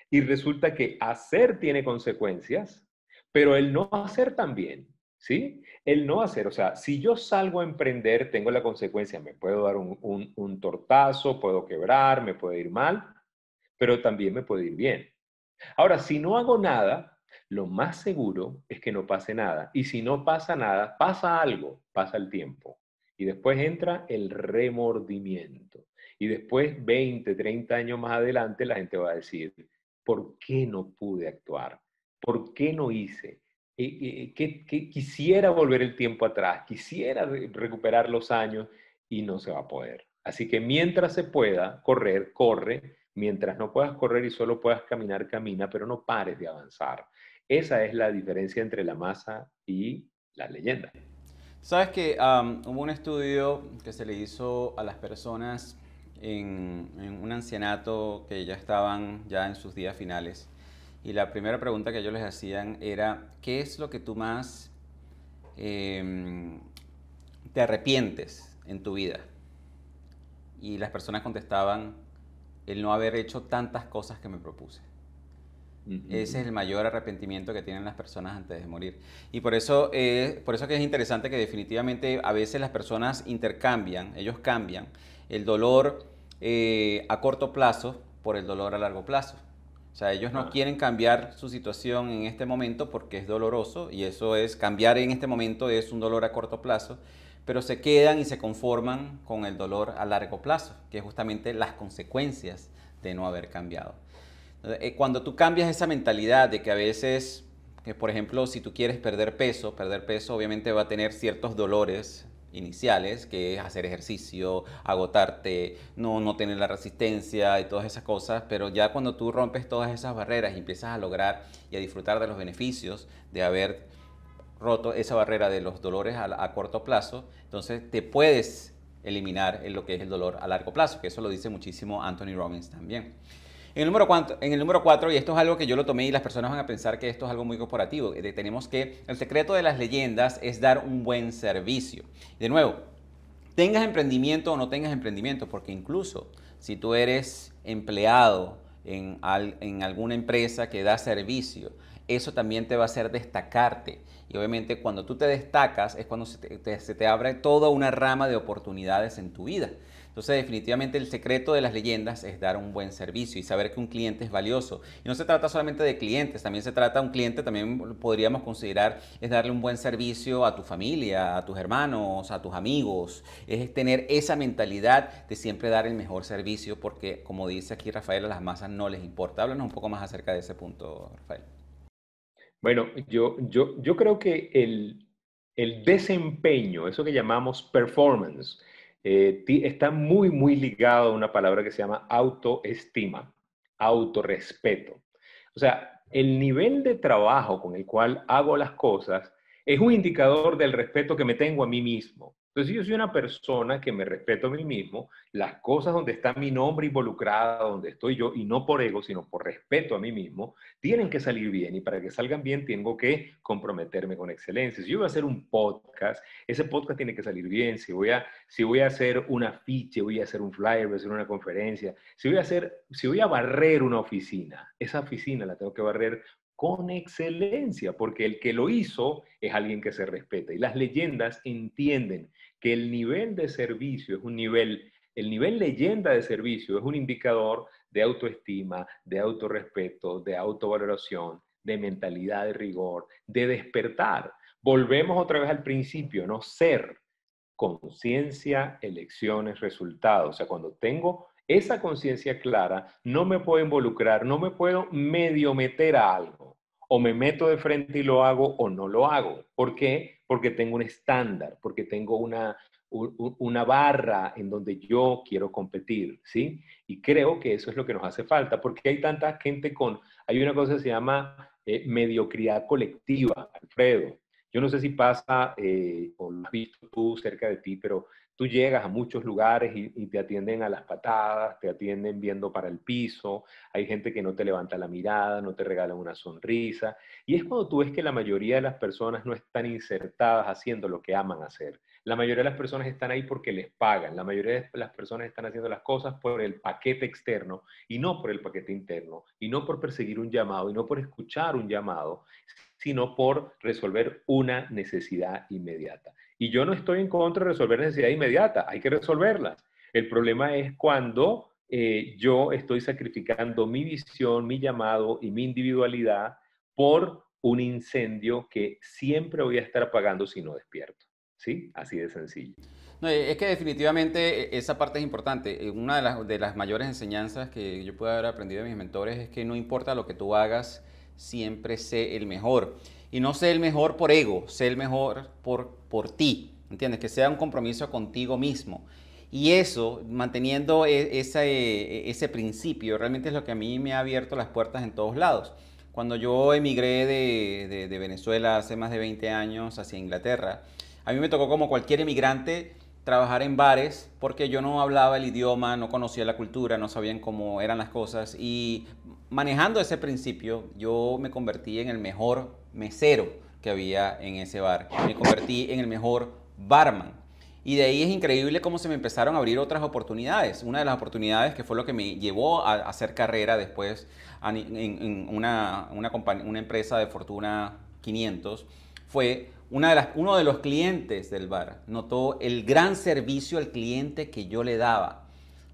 Y resulta que hacer tiene consecuencias, pero el no hacer también, ¿sí? El no hacer, o sea, si yo salgo a emprender, tengo la consecuencia, me puedo dar un, un, un tortazo, puedo quebrar, me puede ir mal, pero también me puede ir bien. Ahora, si no hago nada, lo más seguro es que no pase nada. Y si no pasa nada, pasa algo, pasa el tiempo. Y después entra el remordimiento. Y después, 20, 30 años más adelante, la gente va a decir, ¿por qué no pude actuar? ¿Por qué no hice? Que, quisiera volver el tiempo atrás, quisiera recuperar los años y no se va a poder. Así que mientras se pueda correr, corre. Mientras no puedas correr y solo puedas caminar, camina, pero no pares de avanzar. Esa es la diferencia entre la masa y la leyenda. Sabes que hubo un estudio que se le hizo a las personas en, un ancianato que ya estaban ya en sus días finales. Y la primera pregunta que ellos les hacían era, ¿qué es lo que tú más em, te arrepientes en tu vida? Y las personas contestaban, el no haber hecho tantas cosas que me propuse. Ese es el mayor arrepentimiento que tienen las personas antes de morir. Y por eso, eh, por eso que es interesante que definitivamente a veces las personas intercambian, ellos cambian el dolor eh, a corto plazo por el dolor a largo plazo. O sea, ellos no ah. quieren cambiar su situación en este momento porque es doloroso y eso es, cambiar en este momento es un dolor a corto plazo, pero se quedan y se conforman con el dolor a largo plazo, que es justamente las consecuencias de no haber cambiado. Eh, cuando tú cambias esa mentalidad de que a veces, que por ejemplo, si tú quieres perder peso, perder peso obviamente va a tener ciertos dolores iniciales, que es hacer ejercicio, agotarte, no, no tener la resistencia y todas esas cosas, pero ya cuando tú rompes todas esas barreras y empiezas a lograr y a disfrutar de los beneficios de haber roto esa barrera de los dolores a, corto plazo, entonces te puedes eliminar en lo que es el dolor a largo plazo, que eso lo dice muchísimo Anthony Robbins también. En el, número cuatro, en el número 4, y esto es algo que yo lo tomé y las personas van a pensar que esto es algo muy corporativo, tenemos que, el secreto de las leyendas es dar un buen servicio. De nuevo, tengas emprendimiento o no tengas emprendimiento, porque incluso si tú eres empleado en, alguna empresa que da servicio, eso también te va a hacer destacarte. Y obviamente cuando tú te destacas es cuando se se te abre toda una rama de oportunidades en tu vida. Entonces, definitivamente el secreto de las leyendas es dar un buen servicio y saber que un cliente es valioso. Y no se trata solamente de clientes, también se trata de un cliente, también podríamos considerar, es darle un buen servicio a tu familia, a tus hermanos, a tus amigos. Es tener esa mentalidad de siempre dar el mejor servicio porque, como dice aquí Rafael, a las masas no les importa. Háblanos un poco más acerca de ese punto, Rafael. Bueno, yo, yo, yo creo que el, el desempeño, eso que llamamos performance, eh, está muy, muy ligado a una palabra que se llama autoestima, autorrespeto. O sea, el nivel de trabajo con el cual hago las cosas es un indicador del respeto que me tengo a mí mismo. Entonces, si yo soy una persona que me respeto a mí mismo, las cosas donde está mi nombre involucrado, donde estoy yo, y no por ego, sino por respeto a mí mismo, tienen que salir bien. Y para que salgan bien, tengo que comprometerme con excelencia. Si yo voy a hacer un podcast, ese podcast tiene que salir bien. Si voy a, si voy a hacer un afiche, voy a hacer un flyer, voy a hacer una conferencia, si voy a, hacer, si voy a barrer una oficina, esa oficina la tengo que barrer con excelencia, porque el que lo hizo es alguien que se respeta. Y las leyendas entienden que el nivel de servicio es un nivel el nivel leyenda de servicio es un indicador de autoestima, de autorrespeto, de autovaloración, de mentalidad de rigor, de despertar. Volvemos otra vez al principio, ¿no? Ser, conciencia, elecciones, resultados. O sea, cuando tengo esa conciencia clara, no me puedo involucrar, no me puedo medio meter a algo. O me meto de frente y lo hago o no lo hago. ¿Por qué? Porque tengo un estándar, porque tengo una, una barra en donde yo quiero competir, ¿sí? Y creo que eso es lo que nos hace falta, porque hay tanta gente con, hay una cosa que se llama eh, mediocridad colectiva, Alfredo. Yo no sé si pasa eh, o lo has visto tú cerca de ti, pero tú llegas a muchos lugares y, te atienden a las patadas, te atienden viendo para el piso, hay gente que no te levanta la mirada, no te regala una sonrisa, y es cuando tú ves que la mayoría de las personas no están insertadas haciendo lo que aman hacer. La mayoría de las personas están ahí porque les pagan, la mayoría de las personas están haciendo las cosas por el paquete externo y no por el paquete interno, y no por perseguir un llamado, y no por escuchar un llamado, sino por resolver una necesidad inmediata. Y yo no estoy en contra de resolver necesidad inmediata, hay que resolverlas. El problema es cuando eh, yo estoy sacrificando mi visión, mi llamado y mi individualidad por un incendio que siempre voy a estar apagando si no despierto. ¿Sí? Así de sencillo. No, es que definitivamente e, esa parte es importante. Eh, una de las, de las mayores enseñanzas que yo puedo haber aprendido de mis mentores es que no importa lo que tú hagas, siempre sé el mejor. Y no sé el mejor por ego, sé el mejor por, por ti. ¿Entiendes? Que sea un compromiso contigo mismo. Y eso, manteniendo e, ese, ese principio, realmente es lo que a mí me ha abierto las puertas en todos lados. Cuando yo emigré de, de Venezuela hace más de 20 años hacia Inglaterra, a mí me tocó como cualquier emigrante trabajar en bares porque yo no hablaba el idioma, no conocía la cultura, no sabían cómo eran las cosas y manejando ese principio yo me convertí en el mejor mesero que había en ese bar, me convertí en el mejor barman. Y de ahí es increíble cómo se me empezaron a abrir otras oportunidades. Una de las oportunidades que fue lo que me llevó a hacer carrera después en, una, empresa de Fortuna 500 fue una de las, uno de los clientes del bar notó el gran servicio al cliente que yo le daba.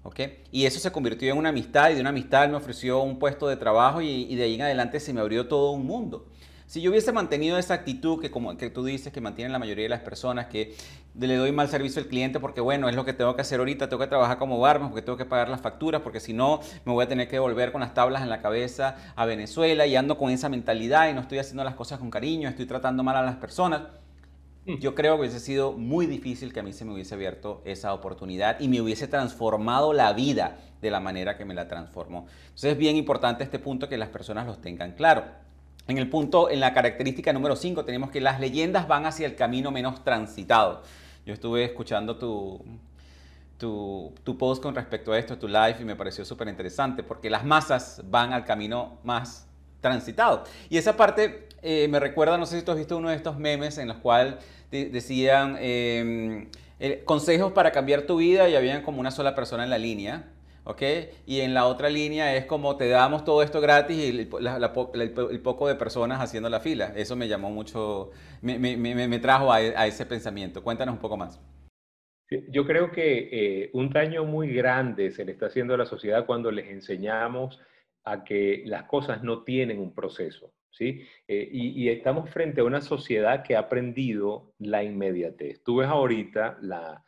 ¿okay? Y eso se convirtió en una amistad y de una amistad me ofreció un puesto de trabajo y de ahí en adelante se me abrió todo un mundo. Si yo hubiese mantenido esa actitud que, como, que tú dices que mantienen la mayoría de las personas, que le doy mal servicio al cliente porque, bueno, es lo que tengo que hacer ahorita, tengo que trabajar como barman porque tengo que pagar las facturas, porque si no me voy a tener que volver con las tablas en la cabeza a Venezuela y ando con esa mentalidad y no estoy haciendo las cosas con cariño, estoy tratando mal a las personas. Mm. Yo creo que hubiese sido muy difícil que a mí se me hubiese abierto esa oportunidad y me hubiese transformado la vida de la manera que me la transformó. Entonces es bien importante este punto que las personas los tengan claro. En el punto, en la característica número 5, tenemos que las leyendas van hacia el camino menos transitado. Yo estuve escuchando tu, tu, tu post con respecto a esto, tu live, y me pareció súper interesante porque las masas van al camino más transitado. Y esa parte eh, me recuerda, no sé si tú has visto uno de estos memes en los cuales decían em, consejos para cambiar tu vida y habían como una sola persona en la línea. ¿Ok? Y en la otra línea es como te damos todo esto gratis y el, poco de personas haciendo la fila. Eso me llamó mucho, me, me, me, trajo a, a, ese pensamiento. Cuéntanos un poco más. Yo creo que eh, un daño muy grande se le está haciendo a la sociedad cuando les enseñamos a que las cosas no tienen un proceso, ¿sí? Eh, y, y, estamos frente a una sociedad que ha aprendido la inmediatez. Tú ves ahorita la,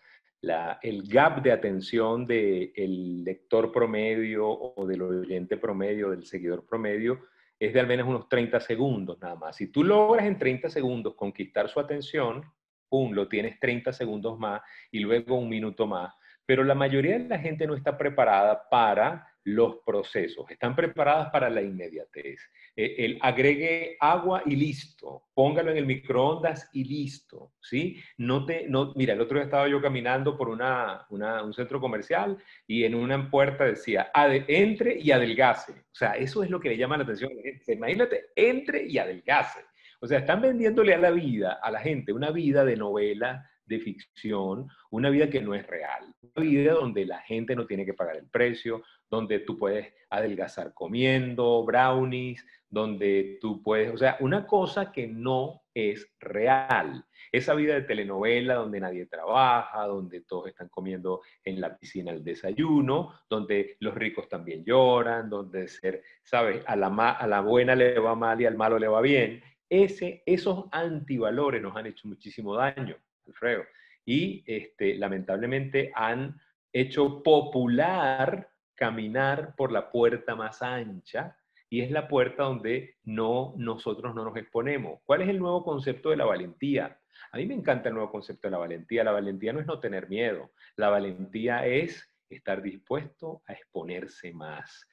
el gap de atención del lector promedio o del oyente promedio, del seguidor promedio, es de al menos unos 30 segundos nada más. Si tú logras en 30 segundos conquistar su atención, ¡pum!, lo tienes 30 segundos más y luego un minuto más. Pero la mayoría de la gente no está preparada para los procesos, están preparadas para la inmediatez. Eh, el agregue agua y listo, póngalo en el microondas y listo, ¿sí? No te, no, mira, el otro día estaba yo caminando por una, un centro comercial y en una puerta decía, entre y adelgace. O sea, eso es lo que le llama la atención a la gente. Imagínate, entre y adelgace. O sea, están vendiéndole a la vida, a la gente, una vida de novela, de ficción, una vida que no es real, una vida donde la gente no tiene que pagar el precio, donde tú puedes adelgazar comiendo brownies, donde tú puedes, o sea, una cosa que no es real. Esa vida de telenovela donde nadie trabaja, donde todos están comiendo en la piscina el desayuno, donde los ricos también lloran, donde ser, ¿sabes? A la, a la buena le va mal y al malo le va bien. Ese, esos antivalores nos han hecho muchísimo daño, Alfredo. Y este, lamentablemente han hecho popular caminar por la puerta más ancha y es la puerta donde no nosotros no nos exponemos. ¿Cuál es el nuevo concepto de la valentía? A mí me encanta el nuevo concepto de la valentía. La valentía no es no tener miedo. La valentía es estar dispuesto a exponerse más,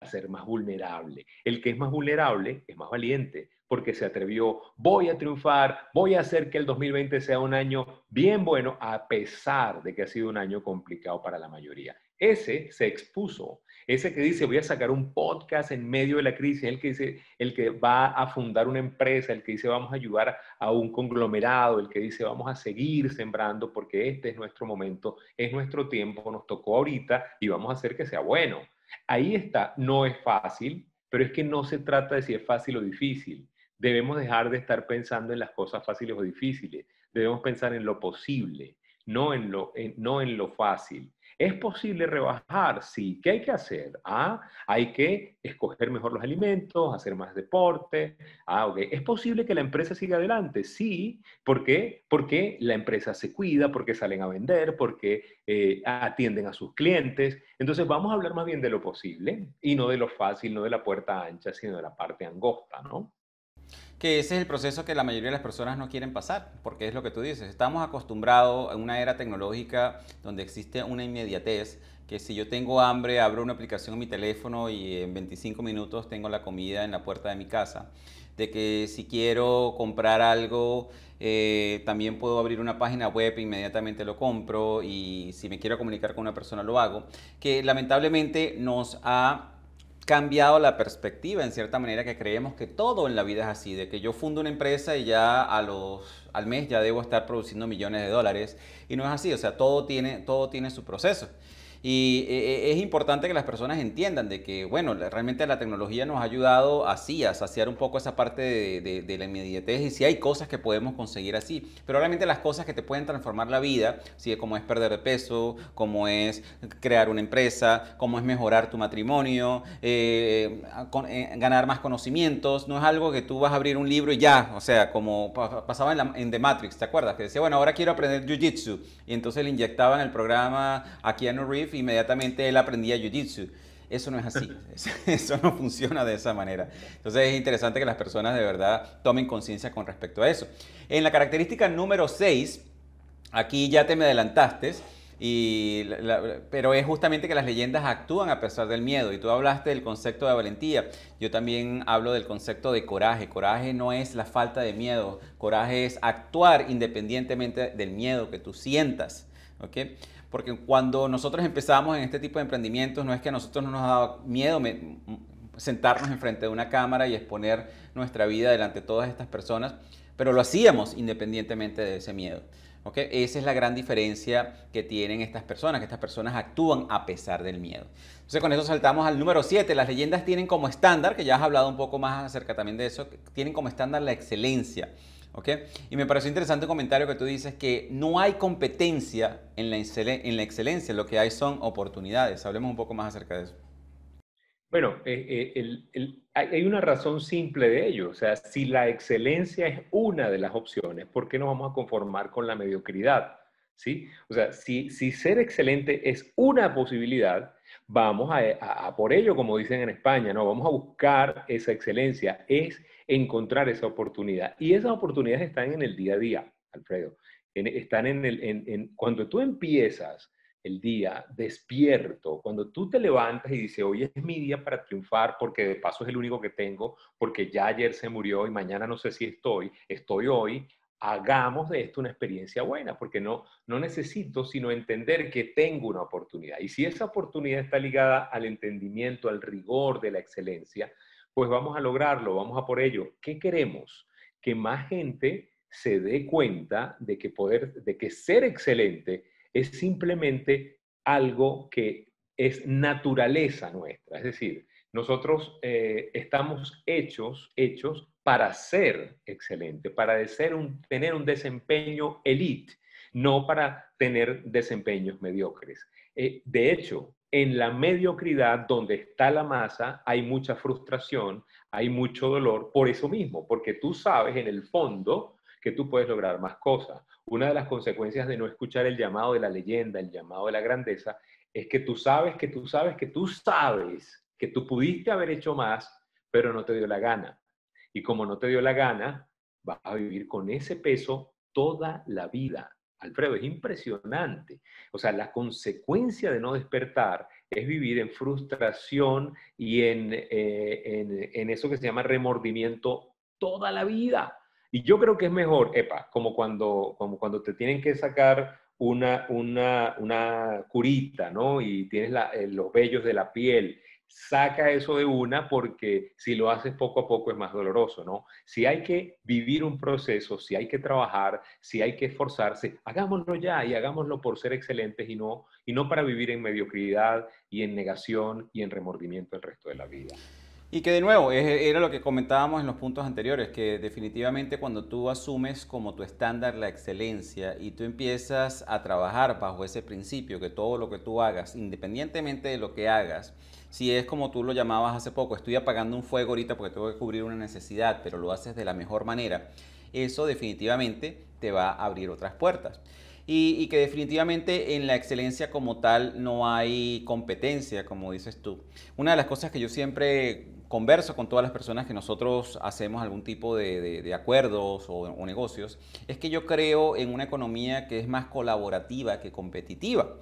a ser más vulnerable. El que es más vulnerable es más valiente porque se atrevió, voy a triunfar, voy a hacer que el 2020 sea un año bien bueno, a pesar de que ha sido un año complicado para la mayoría. Ese se expuso. Ese que dice, voy a sacar un podcast en medio de la crisis, el que dice, el que va a fundar una empresa, el que dice, vamos a ayudar a un conglomerado, el que dice, vamos a seguir sembrando porque este es nuestro momento, es nuestro tiempo, nos tocó ahorita y vamos a hacer que sea bueno. Ahí está, no es fácil, pero es que no se trata de si es fácil o difícil. Debemos dejar de estar pensando en las cosas fáciles o difíciles. Debemos pensar en lo posible, no en lo, no en lo fácil. ¿Es posible rebajar? Sí. ¿Qué hay que hacer? Ah, hay que escoger mejor los alimentos, hacer más deporte. Ah, ok. ¿Es posible que la empresa siga adelante? Sí. ¿Por qué? Porque la empresa se cuida, porque salen a vender, porque eh, atienden a sus clientes. Entonces vamos a hablar más bien de lo posible y no de lo fácil, no de la puerta ancha, sino de la parte angosta, ¿no? Que ese es el proceso que la mayoría de las personas no quieren pasar, porque es lo que tú dices, estamos acostumbrados a una era tecnológica donde existe una inmediatez, que si yo tengo hambre, abro una aplicación en mi teléfono y en 25 minutos tengo la comida en la puerta de mi casa, de que si quiero comprar algo, eh, también puedo abrir una página web e inmediatamente lo compro y si me quiero comunicar con una persona lo hago, que lamentablemente nos ha cambiado la perspectiva en cierta manera que creemos que todo en la vida es así, de que yo fundo una empresa y ya a los, al mes ya debo estar produciendo millones de dólares y no es así, o sea, todo tiene, todo tiene su proceso. Y eh, eh, es importante que las personas entiendan de que, bueno, realmente la tecnología nos ha ayudado así, a saciar un poco esa parte de, la inmediatez y si hay cosas que podemos conseguir así, pero realmente las cosas que te pueden transformar la vida, ¿sí? como es perder de peso, como es crear una empresa, como es mejorar tu matrimonio, eh, ganar más conocimientos, no es algo que tú vas a abrir un libro y ya, o sea, como pasaba en, en The Matrix, ¿te acuerdas? Que decía, bueno, ahora quiero aprender Jiu-Jitsu y entonces le inyectaban el programa a Keanu Reeves inmediatamente él aprendía Jiu-Jitsu. Eso no es así, <laughs> eso no funciona de esa manera. Entonces es interesante que las personas de verdad tomen conciencia con respecto a eso. En la característica número 6, aquí ya te me adelantaste, y pero es justamente que las leyendas actúan a pesar del miedo. Y tú hablaste del concepto de valentía. Yo también hablo del concepto de coraje. Coraje no es la falta de miedo. Coraje es actuar independientemente del miedo que tú sientas. ¿okay? Porque cuando nosotros empezamos en este tipo de emprendimientos, no es que a nosotros no nos daba miedo sentarnos enfrente de una cámara y exponer nuestra vida delante de todas estas personas, pero lo hacíamos independientemente de ese miedo. ¿okay? Esa es la gran diferencia que tienen estas personas, que estas personas actúan a pesar del miedo. Entonces con eso saltamos al número 7. Las leyendas tienen como estándar, que ya has hablado un poco más acerca también de eso, tienen como estándar la excelencia. Y me pareció interesante un comentario que tú dices que no hay competencia en la, en la excelencia, lo que hay son oportunidades. Hablemos un poco más acerca de eso. Bueno, eh, eh, hay una razón simple de ello. O sea, si la excelencia es una de las opciones, ¿por qué nos vamos a conformar con la mediocridad? ¿Sí? O sea, si, si ser excelente es una posibilidad, vamos a, a, por ello, como dicen en España, ¿no? Vamos a buscar esa excelencia. Es encontrar esa oportunidad. Y esas oportunidades están en el día a día, Alfredo. están en el, en, cuando tú empiezas el día despierto, cuando tú te levantas y dices, hoy es mi día para triunfar porque de paso es el único que tengo, porque ya ayer se murió y mañana no sé si estoy, estoy hoy, hagamos de esto una experiencia buena, porque no, no necesito sino entender que tengo una oportunidad. Y si esa oportunidad está ligada al entendimiento, al rigor de la excelencia, pues vamos a lograrlo, vamos a por ello. ¿Qué queremos? Que más gente se dé cuenta de que poder, de que ser excelente es simplemente algo que es naturaleza nuestra. Es decir, nosotros eh, estamos hechos, hechos para ser excelente, para ser un, tener un desempeño elite, no para tener desempeños mediocres. Eh, de hecho, en la mediocridad, donde está la masa, hay mucha frustración, hay mucho dolor, por eso mismo, porque tú sabes en el fondo que tú puedes lograr más cosas. Una de las consecuencias de no escuchar el llamado de la leyenda, el llamado de la grandeza, es que tú sabes que tú sabes que tú sabes que tú pudiste haber hecho más, pero no te dio la gana. Y como no te dio la gana, vas a vivir con ese peso toda la vida. Alfredo, es impresionante. O sea, la consecuencia de no despertar es vivir en frustración y en, eh, en, eso que se llama remordimiento toda la vida. Y yo creo que es mejor, epa, como cuando, como cuando te tienen que sacar una, una, una curita, ¿no? Y tienes eh, los vellos de la piel saca eso de una porque si lo haces poco a poco es más doloroso, ¿no? Si hay que vivir un proceso, si hay que trabajar, si hay que esforzarse, hagámoslo ya y hagámoslo por ser excelentes y no, y no para vivir en mediocridad y en negación y en remordimiento el resto de la vida. Y que de nuevo, era lo que comentábamos en los puntos anteriores, que definitivamente cuando tú asumes como tu estándar la excelencia y tú empiezas a trabajar bajo ese principio, que todo lo que tú hagas, independientemente de lo que hagas, si es como tú lo llamabas hace poco, estoy apagando un fuego ahorita porque tengo que cubrir una necesidad, pero lo haces de la mejor manera, eso definitivamente te va a abrir otras puertas. Y, que definitivamente en la excelencia como tal no hay competencia, como dices tú. Una de las cosas que yo siempre converso con todas las personas que nosotros hacemos algún tipo de, acuerdos o, negocios, es que yo creo en una economía que es más colaborativa que competitiva.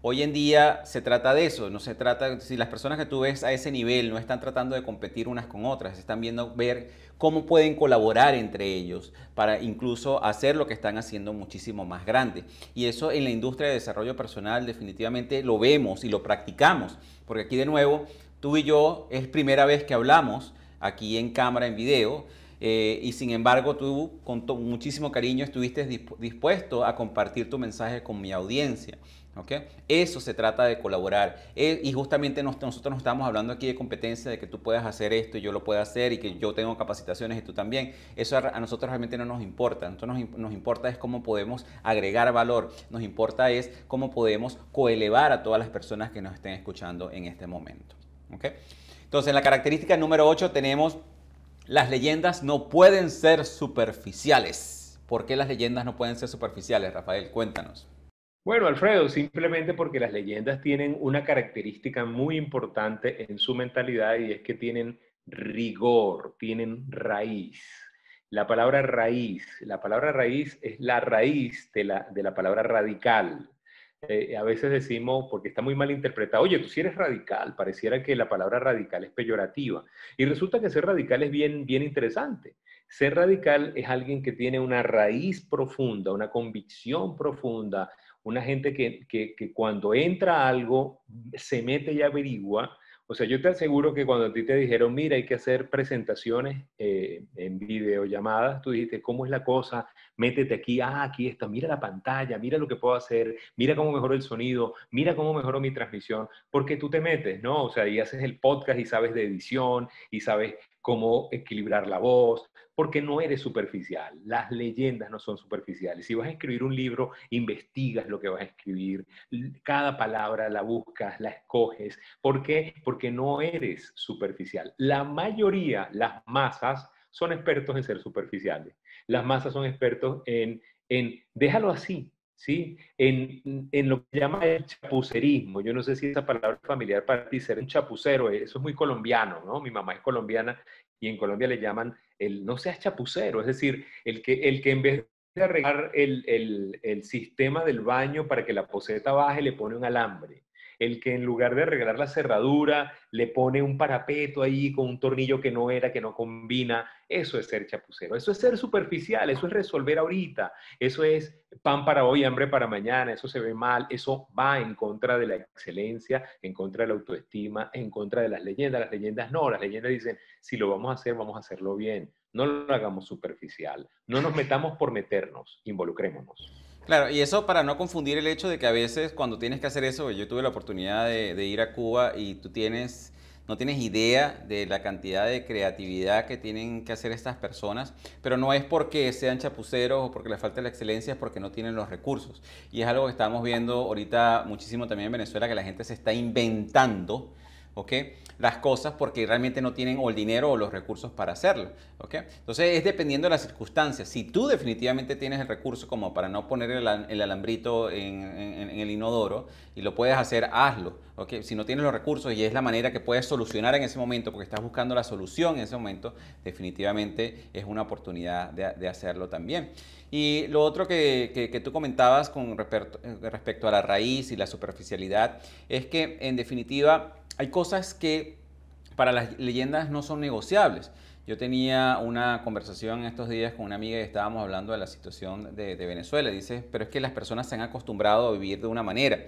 Hoy en día se trata de eso, no se trata, si las personas que tú ves a ese nivel no están tratando de competir unas con otras, están viendo ver cómo pueden colaborar entre ellos para incluso hacer lo que están haciendo muchísimo más grande. Y eso en la industria de desarrollo personal definitivamente lo vemos y lo practicamos, porque aquí de nuevo, tú y yo es primera vez que hablamos aquí en cámara, en video, eh, y sin embargo tú con muchísimo cariño estuviste dispuesto a compartir tu mensaje con mi audiencia. Eso se trata de colaborar. Eh, y justamente nosotros nos estamos hablando aquí de competencia, de que tú puedas hacer esto y yo lo puedo hacer y que yo tengo capacitaciones y tú también. Eso a, nosotros realmente no nos importa. A nosotros nos, importa es cómo podemos agregar valor. Nos importa es cómo podemos coelevar a todas las personas que nos estén escuchando en este momento. Entonces, en la característica número 8 tenemos las leyendas no pueden ser superficiales. ¿Por qué las leyendas no pueden ser superficiales, Rafael? Cuéntanos. Bueno, Alfredo, simplemente porque las leyendas tienen una característica muy importante en su mentalidad y es que tienen rigor, tienen raíz. La palabra raíz, la palabra raíz es la raíz de la, de la palabra radical. Eh, a veces decimos, porque está muy mal interpretado, oye, tú si eres radical, pareciera que la palabra radical es peyorativa. Y resulta que ser radical es bien, bien interesante. Ser radical es alguien que tiene una raíz profunda, una convicción profunda, una gente que, cuando entra algo se mete y averigua. O sea, yo te aseguro que cuando a ti te dijeron, mira, hay que hacer presentaciones eh, en videollamadas, tú dijiste, ¿cómo es la cosa? Métete aquí, ah, aquí está, mira la pantalla, mira lo que puedo hacer, mira cómo mejoró el sonido, mira cómo mejoró mi transmisión, porque tú te metes, ¿no? O sea, y haces el podcast y sabes de edición y sabes cómo equilibrar la voz, porque no eres superficial. Las leyendas no son superficiales. Si vas a escribir un libro, investigas lo que vas a escribir. Cada palabra la buscas, la escoges. ¿Por qué? Porque no eres superficial. La mayoría, las masas, son expertos en ser superficiales. Las masas son expertos en, en déjalo así, ¿sí? En, en, lo que llama el chapucerismo. Yo no sé si esa palabra es familiar para ti, ser un chapucero, eso es muy colombiano, ¿no? Mi mamá es colombiana y en Colombia le llaman el no seas chapucero, es decir, el que, el que en vez de arreglar el, el, el sistema del baño para que la poseta baje, le pone un alambre. El que en lugar de arreglar la cerradura le pone un parapeto ahí con un tornillo que no era, que no combina. Eso es ser chapucero, eso es ser superficial, eso es resolver ahorita, eso es pan para hoy, hambre para mañana, eso se ve mal, eso va en contra de la excelencia, en contra de la autoestima, en contra de las leyendas. Las leyendas no, las leyendas dicen, si lo vamos a hacer, vamos a hacerlo bien. No lo hagamos superficial. No nos metamos por meternos, involucrémonos. Claro, y eso para no confundir el hecho de que a veces cuando tienes que hacer eso, yo tuve la oportunidad de, ir a Cuba y tú tienes, no tienes idea de la cantidad de creatividad que tienen que hacer estas personas, pero no es porque sean chapuceros o porque les falte la excelencia, es porque no tienen los recursos. Y es algo que estamos viendo ahorita muchísimo también en Venezuela, que la gente se está inventando ¿ok? Las cosas porque realmente no tienen el dinero o los recursos para hacerlo, ¿ok? Entonces es dependiendo de las circunstancias. Si tú definitivamente tienes el recurso como para no poner el, alambrito en, el inodoro y lo puedes hacer, hazlo, ¿ok? Si no tienes los recursos y es la manera que puedes solucionar en ese momento porque estás buscando la solución en ese momento, definitivamente es una oportunidad de, hacerlo también. Y lo otro que, tú comentabas con respecto a la raíz y la superficialidad es que en definitiva hay cosas que para las leyendas no son negociables. Yo tenía una conversación estos días con una amiga y estábamos hablando de la situación de, Venezuela. Dice, pero es que las personas se han acostumbrado a vivir de una manera.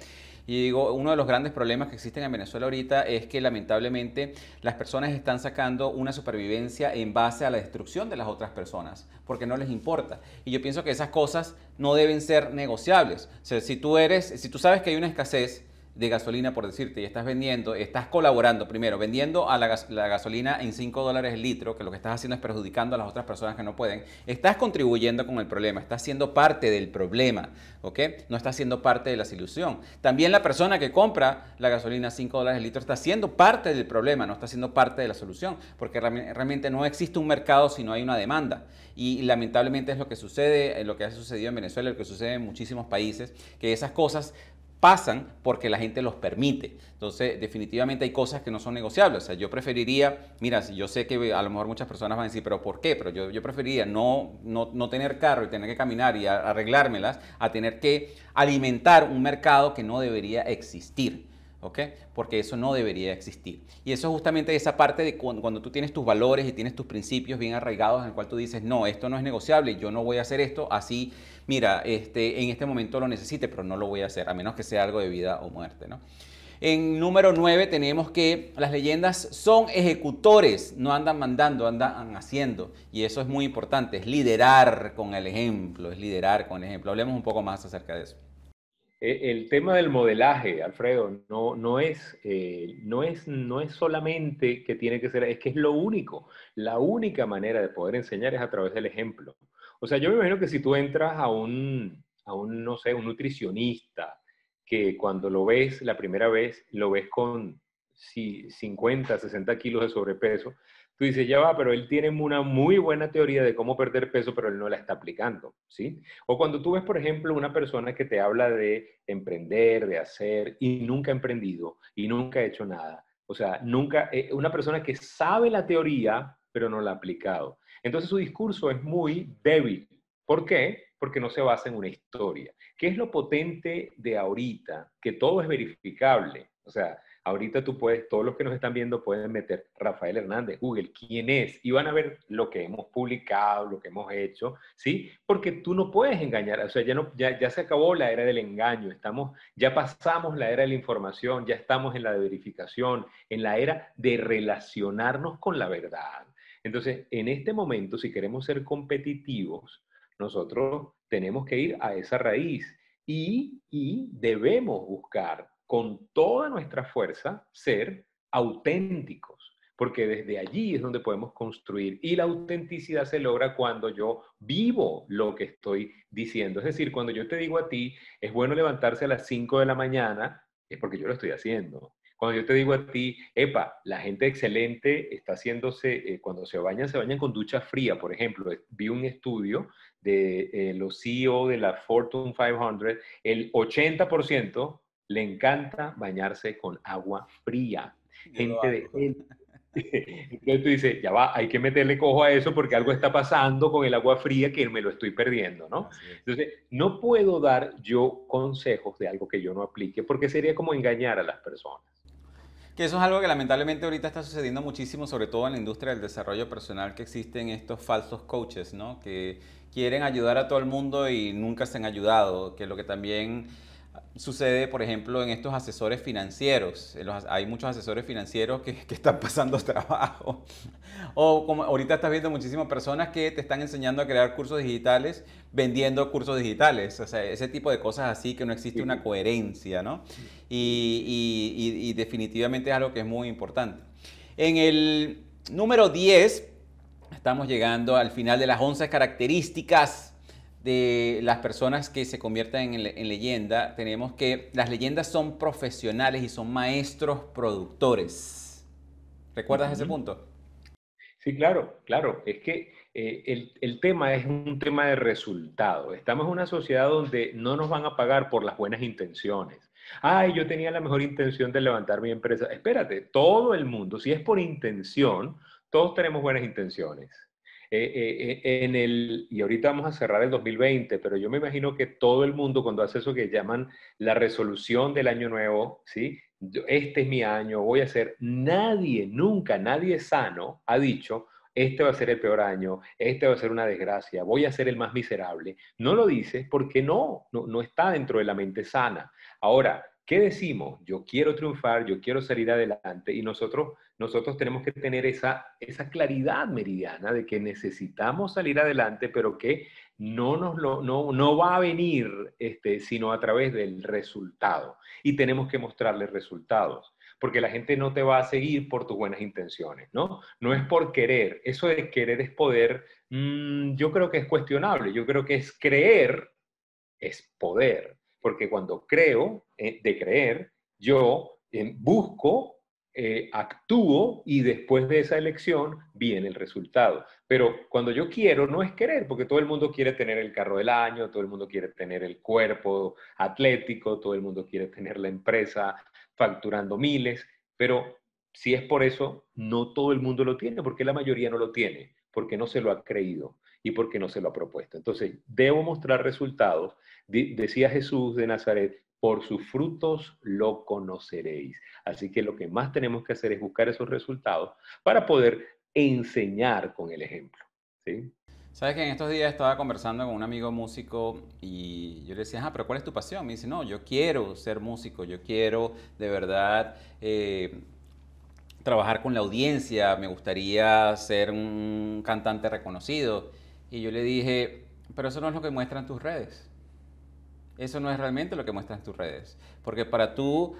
Y digo, uno de los grandes problemas que existen en Venezuela ahorita es que lamentablemente las personas están sacando una supervivencia en base a la destrucción de las otras personas, porque no les importa. Y yo pienso que esas cosas no deben ser negociables. O sea, si tú eres, si tú sabes que hay una escasez, de gasolina, por decirte, y estás vendiendo, estás colaborando primero, vendiendo a la, gasolina en 5 dólares el litro, que lo que estás haciendo es perjudicando a las otras personas que no pueden, estás contribuyendo con el problema, estás siendo parte del problema, ¿ok? No estás siendo parte de la solución. También la persona que compra la gasolina a 5 dólares el litro está siendo parte del problema, no está siendo parte de la solución, porque realmente no existe un mercado si no hay una demanda. Y lamentablemente es lo que sucede, lo que ha sucedido en Venezuela, lo que sucede en muchísimos países, que esas cosas pasan porque la gente los permite. Entonces, definitivamente hay cosas que no son negociables. O sea, yo preferiría, mira, yo sé que a lo mejor muchas personas van a decir, pero ¿por qué? Pero yo, yo preferiría no, no, no tener carro y tener que caminar y arreglármelas a tener que alimentar un mercado que no debería existir. ¿Ok? Porque eso no debería existir. Y eso es justamente esa parte de cuando, tú tienes tus valores y tienes tus principios bien arraigados en el cual tú dices, no, esto no es negociable, yo no voy a hacer esto, así, mira, este, en este momento lo necesite, pero no lo voy a hacer, a menos que sea algo de vida o muerte, ¿no? En número 9 tenemos que las leyendas son ejecutores, no andan mandando, andan haciendo. Y eso es muy importante, es liderar con el ejemplo, es liderar con el ejemplo. Hablemos un poco más acerca de eso. Eh, el tema del modelaje, Alfredo, no, no, es, eh, no, es, no es solamente que tiene que ser, es que es lo único. La única manera de poder enseñar es a través del ejemplo. O sea, yo me imagino que si tú entras a un, a un no sé, un nutricionista, que cuando lo ves la primera vez, lo ves con 50, 60 kilos de sobrepeso, tú dices, ya va, pero él tiene una muy buena teoría de cómo perder peso, pero él no la está aplicando, ¿sí? O cuando tú ves, por ejemplo, una persona que te habla de emprender, de hacer, y nunca ha emprendido, y nunca ha hecho nada. O sea, nunca, eh, una persona que sabe la teoría, pero no la ha aplicado. Entonces su discurso es muy débil. ¿Por qué? Porque no se basa en una historia. ¿Qué es lo potente de ahorita? Que todo es verificable. O sea, Ahorita tú puedes, todos los que nos están viendo pueden meter Rafael Hernández, Google, quién es, y van a ver lo que hemos publicado, lo que hemos hecho, ¿sí? Porque tú no puedes engañar, o sea, ya, no, ya, ya se acabó la era del engaño, estamos, ya pasamos la era de la información, ya estamos en la de verificación, en la era de relacionarnos con la verdad. Entonces, en este momento, si queremos ser competitivos, nosotros tenemos que ir a esa raíz y, y debemos buscar con toda nuestra fuerza ser auténticos, porque desde allí es donde podemos construir y la autenticidad se logra cuando yo vivo lo que estoy diciendo. Es decir, cuando yo te digo a ti, es bueno levantarse a las 5 de la mañana, es porque yo lo estoy haciendo. Cuando yo te digo a ti, epa, la gente excelente está haciéndose, eh, cuando se bañan, se bañan con ducha fría, por ejemplo. Vi un estudio de eh, los CEO de la Fortune 500, el 80% le encanta bañarse con agua fría. Gente de <laughs> Entonces tú dices, ya va, hay que meterle cojo a eso porque algo está pasando con el agua fría que me lo estoy perdiendo, ¿no? Entonces, no puedo dar yo consejos de algo que yo no aplique porque sería como engañar a las personas. Que eso es algo que lamentablemente ahorita está sucediendo muchísimo, sobre todo en la industria del desarrollo personal, que existen estos falsos coaches, ¿no? Que quieren ayudar a todo el mundo y nunca se han ayudado, que lo que también sucede, por ejemplo, en estos asesores financieros. hay muchos asesores financieros que, que, están pasando <laughs> trabajo. O como ahorita estás viendo muchísimas personas que te están enseñando a crear cursos digitales vendiendo cursos digitales. O sea, ese tipo de cosas así que no existe una coherencia, ¿no? Y, y, y definitivamente es algo que es muy importante. En el número 10, estamos llegando al final de las 11 características de las personas que se convierten en, leyenda, tenemos que las leyendas son profesionales y son maestros productores. ¿Recuerdas ese punto? Sí, claro, claro. Es que eh, el, el, tema es un tema de resultado. Estamos en una sociedad donde no nos van a pagar por las buenas intenciones. Ay, yo tenía la mejor intención de levantar mi empresa. Espérate, todo el mundo, si es por intención, todos tenemos buenas intenciones. Eh, eh, eh, en el, y ahorita vamos a cerrar el 2020, pero yo me imagino que todo el mundo cuando hace eso que llaman la resolución del año nuevo, ¿sí? Este es mi año, voy a hacer, nadie, nunca, nadie sano ha dicho, este va a ser el peor año, este va a ser una desgracia, voy a ser el más miserable. No lo dice porque no, no, no está dentro de la mente sana. Ahora, ¿qué decimos? Yo quiero triunfar, yo quiero salir adelante y nosotros nosotros tenemos que tener esa, esa claridad meridiana de que necesitamos salir adelante, pero que no, nos lo, no, no va a venir este, sino a través del resultado. Y tenemos que mostrarles resultados, porque la gente no te va a seguir por tus buenas intenciones, ¿no? No es por querer. Eso de querer es poder, mm, yo creo que es cuestionable. Yo creo que es creer, es poder. Porque cuando creo, eh, de creer, yo eh, busco eh, actúo y después de esa elección viene el resultado. Pero cuando yo quiero, no es querer, porque todo el mundo quiere tener el carro del año, todo el mundo quiere tener el cuerpo atlético, todo el mundo quiere tener la empresa facturando miles, pero si es por eso, no todo el mundo lo tiene, porque la mayoría no lo tiene, porque no se lo ha creído y porque no se lo ha propuesto. Entonces, debo mostrar resultados. decía Jesús de Nazaret, por sus frutos lo conoceréis. Así que lo que más tenemos que hacer es buscar esos resultados para poder enseñar con el ejemplo. ¿sí? Sabes que en estos días estaba conversando con un amigo músico y yo le decía, ah, pero ¿cuál es tu pasión? Me dice, no, yo quiero ser músico, yo quiero de verdad eh, trabajar con la audiencia, me gustaría ser un cantante reconocido. Y yo le dije, pero eso no es lo que muestran tus redes. Eso no es realmente lo que muestran tus redes. Porque para tú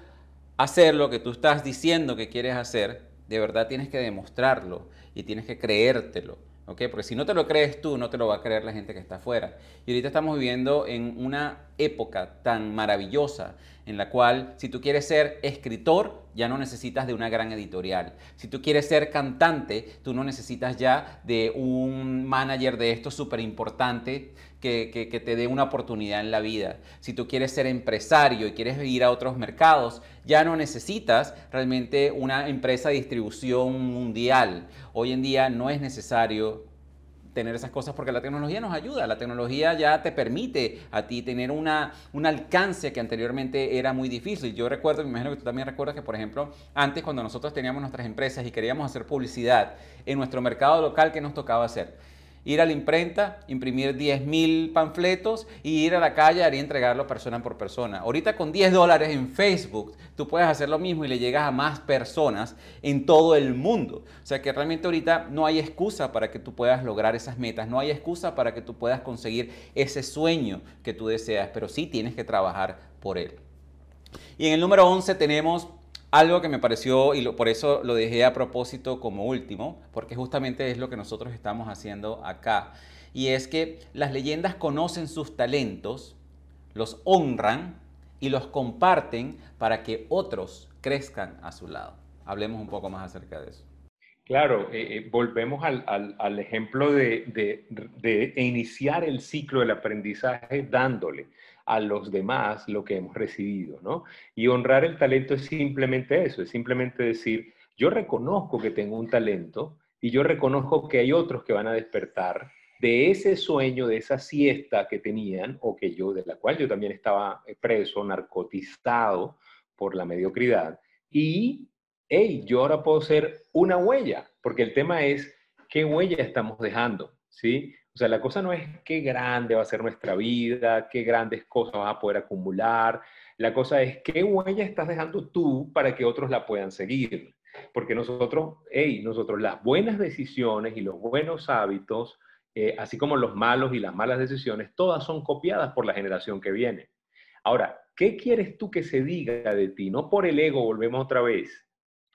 hacer lo que tú estás diciendo que quieres hacer, de verdad tienes que demostrarlo y tienes que creértelo. ¿ok? Porque si no te lo crees tú, no te lo va a creer la gente que está afuera. Y ahorita estamos viviendo en una época tan maravillosa en la cual si tú quieres ser escritor, ya no necesitas de una gran editorial. Si tú quieres ser cantante, tú no necesitas ya de un manager de esto súper importante que, te dé una oportunidad en la vida. Si tú quieres ser empresario y quieres ir a otros mercados, ya no necesitas realmente una empresa de distribución mundial. Hoy en día no es necesario tener esas cosas porque la tecnología nos ayuda, la tecnología ya te permite a ti tener una, un alcance que anteriormente era muy difícil. Yo recuerdo, me imagino que tú también recuerdas que, por ejemplo, antes cuando nosotros teníamos nuestras empresas y queríamos hacer publicidad en nuestro mercado local, ¿qué nos tocaba hacer? Ir a la imprenta, imprimir 10.000 panfletos y ir a la calle y entregarlo persona por persona. Ahorita con 10 dólares en Facebook, tú puedes hacer lo mismo y le llegas a más personas en todo el mundo. O sea que realmente ahorita no hay excusa para que tú puedas lograr esas metas, no hay excusa para que tú puedas conseguir ese sueño que tú deseas, pero sí tienes que trabajar por él. Y en el número 11 tenemos algo que me pareció, y por eso lo dejé a propósito como último, porque justamente es lo que nosotros estamos haciendo acá, y es que las leyendas conocen sus talentos, los honran y los comparten para que otros crezcan a su lado. Hablemos un poco más acerca de eso. Claro, eh, eh, volvemos al, ejemplo de, de, iniciar el ciclo del aprendizaje dándole a los demás lo que hemos recibido, ¿no? Y honrar el talento es simplemente eso, es simplemente decir, yo reconozco que tengo un talento y yo reconozco que hay otros que van a despertar de ese sueño, de esa siesta que tenían o que yo, de la cual yo también estaba preso, narcotizado por la mediocridad. Y, hey, yo ahora puedo ser una huella, porque el tema es qué huella estamos dejando, ¿sí? O sea, la cosa no es qué grande va a ser nuestra vida, qué grandes cosas vas a poder acumular. La cosa es qué huella estás dejando tú para que otros la puedan seguir. Porque nosotros, hey, nosotros las buenas decisiones y los buenos hábitos, eh, así como los malos y las malas decisiones, todas son copiadas por la generación que viene. Ahora, ¿qué quieres tú que se diga de ti? No por el ego, volvemos otra vez.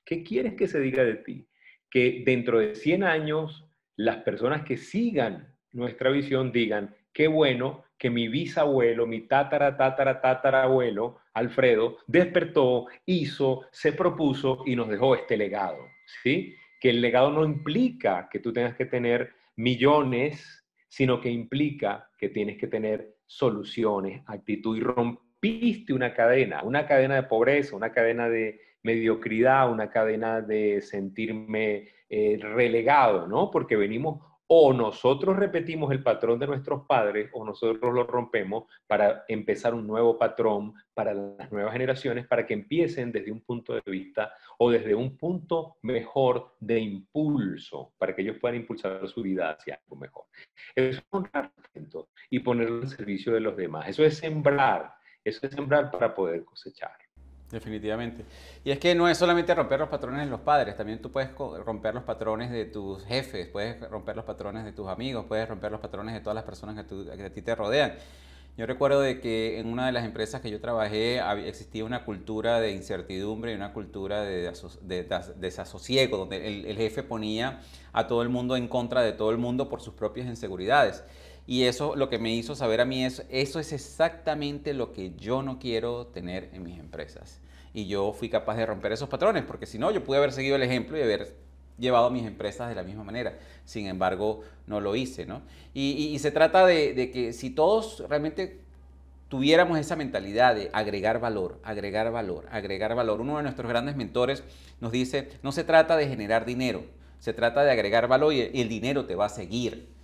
¿Qué quieres que se diga de ti? Que dentro de 100 años las personas que sigan nuestra visión digan, qué bueno que mi bisabuelo, mi tatara, tatara, tatarabuelo, Alfredo, despertó, hizo, se propuso y nos dejó este legado, ¿sí? Que el legado no implica que tú tengas que tener millones, sino que implica que tienes que tener soluciones, actitud y rompiste una cadena, una cadena de pobreza, una cadena de mediocridad, una cadena de sentirme eh, relegado, ¿no? Porque venimos o nosotros repetimos el patrón de nuestros padres o nosotros lo rompemos para empezar un nuevo patrón para las nuevas generaciones, para que empiecen desde un punto de vista o desde un punto mejor de impulso, para que ellos puedan impulsar su vida hacia algo mejor. Eso es y ponerlo al servicio de los demás. Eso es sembrar, eso es sembrar para poder cosechar. Definitivamente. Y es que no es solamente romper los patrones de los padres, también tú puedes romper los patrones de tus jefes, puedes romper los patrones de tus amigos, puedes romper los patrones de todas las personas que, a ti te rodean. Yo recuerdo de que en una de las empresas que yo trabajé existía una cultura de incertidumbre y una cultura de, desasosiego, donde el, el jefe ponía a todo el mundo en contra de todo el mundo por sus propias inseguridades. Y eso lo que me hizo saber a mí es, eso es exactamente lo que yo no quiero tener en mis empresas. Y yo fui capaz de romper esos patrones, porque si no, yo pude haber seguido el ejemplo y haber llevado a mis empresas de la misma manera. Sin embargo, no lo hice, ¿no? Y, se trata de, de que si todos realmente tuviéramos esa mentalidad de agregar valor, agregar valor, agregar valor. Uno de nuestros grandes mentores nos dice, no se trata de generar dinero, se trata de agregar valor y el dinero te va a seguir.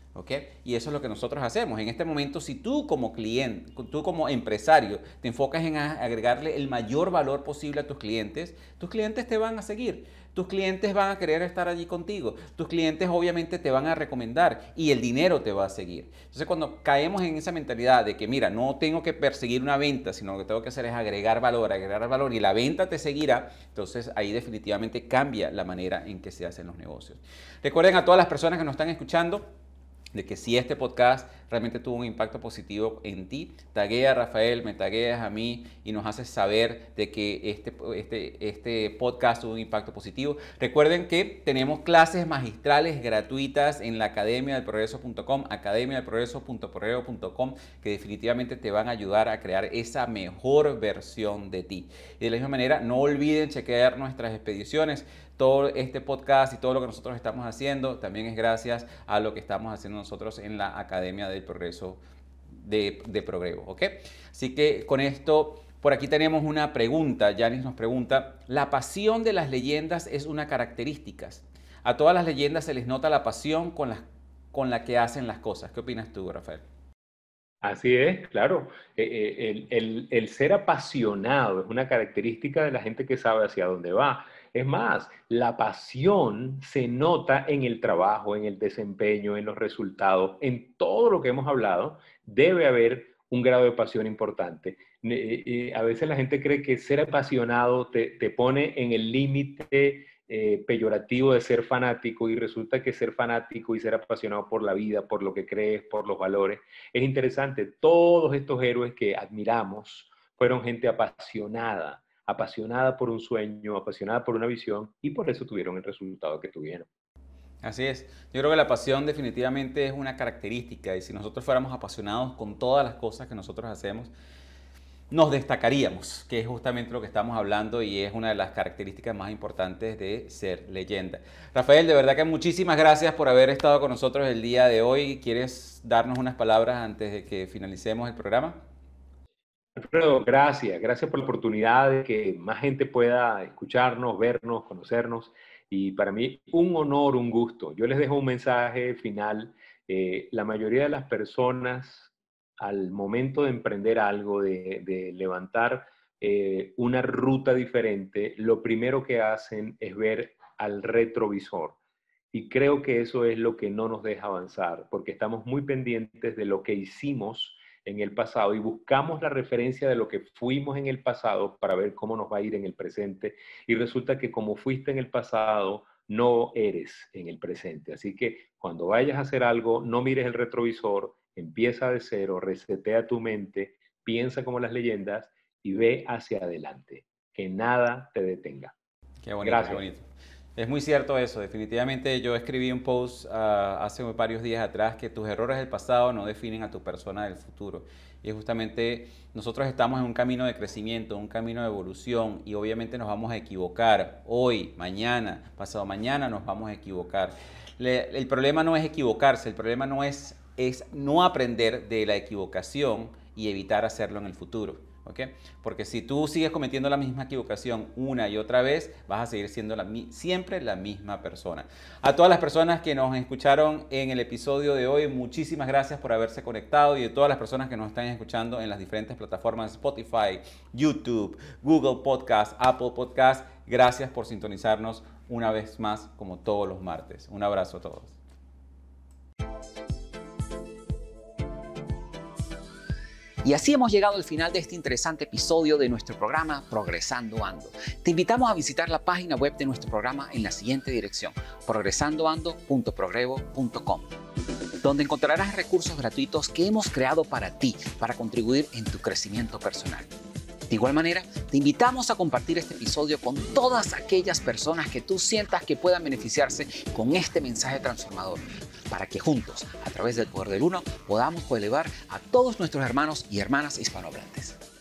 Y eso es lo que nosotros hacemos. En este momento, si tú como cliente, tú como empresario, te enfocas en agregarle el mayor valor posible a tus clientes, tus clientes te van a seguir. Tus clientes van a querer estar allí contigo. Tus clientes obviamente te van a recomendar y el dinero te va a seguir. Entonces cuando caemos en esa mentalidad de que, mira, no tengo que perseguir una venta, sino lo que tengo que hacer es agregar valor, agregar valor y la venta te seguirá, entonces ahí definitivamente cambia la manera en que se hacen los negocios. Recuerden a todas las personas que nos están escuchando, de que si este podcast realmente tuvo un impacto positivo en ti, taguea a Rafael, me tagueas a mí y nos haces saber de que este, este, este podcast tuvo un impacto positivo. Recuerden que tenemos clases magistrales gratuitas en la academia del progreso.com, academia del progreso.porreo.com, que definitivamente te van a ayudar a crear esa mejor versión de ti. Y de la misma manera, no olviden chequear nuestras expediciones todo este podcast y todo lo que nosotros estamos haciendo también es gracias a lo que estamos haciendo nosotros en la Academia del Progreso de, Progreso. ¿ok? Así que con esto, por aquí tenemos una pregunta. Janis nos pregunta, ¿la pasión de las leyendas es una característica? A todas las leyendas se les nota la pasión con, las, con la que hacen las cosas. ¿Qué opinas tú, Rafael? Así es, claro. Eh, eh, el, el, ser apasionado es una característica de la gente que sabe hacia dónde va. Es más, la pasión se nota en el trabajo, en el desempeño, en los resultados, en todo lo que hemos hablado, debe haber un grado de pasión importante. a veces la gente cree que ser apasionado te, pone en el límite eh, peyorativo de ser fanático y resulta que ser fanático y ser apasionado por la vida, por lo que crees, por los valores, es interesante. Todos estos héroes que admiramos fueron gente apasionada apasionada por un sueño, apasionada por una visión y por eso tuvieron el resultado que tuvieron. Así es. Yo creo que la pasión definitivamente es una característica y si nosotros fuéramos apasionados con todas las cosas que nosotros hacemos, nos destacaríamos, que es justamente lo que estamos hablando y es una de las características más importantes de ser leyenda. Rafael, de verdad que muchísimas gracias por haber estado con nosotros el día de hoy. ¿Quieres darnos unas palabras antes de que finalicemos el programa? Alfredo, gracias. Gracias por la oportunidad de que más gente pueda escucharnos, vernos, conocernos. Y para mí, un honor, un gusto. Yo les dejo un mensaje final. Eh, la mayoría de las personas, al momento de emprender algo, de, levantar eh, una ruta diferente, lo primero que hacen es ver al retrovisor. Y creo que eso es lo que no nos deja avanzar, porque estamos muy pendientes de lo que hicimos en el pasado y buscamos la referencia de lo que fuimos en el pasado para ver cómo nos va a ir en el presente. Y resulta que como fuiste en el pasado, no eres en el presente. Así que cuando vayas a hacer algo, no mires el retrovisor, empieza de cero, resetea tu mente, piensa como las leyendas y ve hacia adelante. Que nada te detenga. Qué bonito, Gracias. Qué bonito. Es muy cierto eso, definitivamente yo escribí un post ah, hace varios días atrás que tus errores del pasado no definen a tu persona del futuro. Y justamente nosotros estamos en un camino de crecimiento, un camino de evolución y obviamente nos vamos a equivocar. Hoy, mañana, pasado mañana nos vamos a equivocar. el problema no es equivocarse, el problema no es, es no aprender de la equivocación y evitar hacerlo en el futuro. Porque si tú sigues cometiendo la misma equivocación una y otra vez, vas a seguir siendo siempre la misma persona. A todas las personas que nos escucharon en el episodio de hoy, muchísimas gracias por haberse conectado y a todas las personas que nos están escuchando en las diferentes plataformas Spotify, YouTube, Google Podcast, Apple Podcast, gracias por sintonizarnos una vez más como todos los martes. Un abrazo a todos. Y así hemos llegado al final de este interesante episodio de nuestro programa Progresando Ando. Te invitamos a visitar la página web de nuestro programa en la siguiente dirección, progresandoando.progrevo.com, donde encontrarás recursos gratuitos que hemos creado para ti, para contribuir en tu crecimiento personal. De igual manera, te invitamos a compartir este episodio con todas aquellas personas que tú sientas que puedan beneficiarse con este mensaje transformador para que juntos, a través del poder del uno, podamos elevar a todos nuestros hermanos y hermanas hispanohablantes.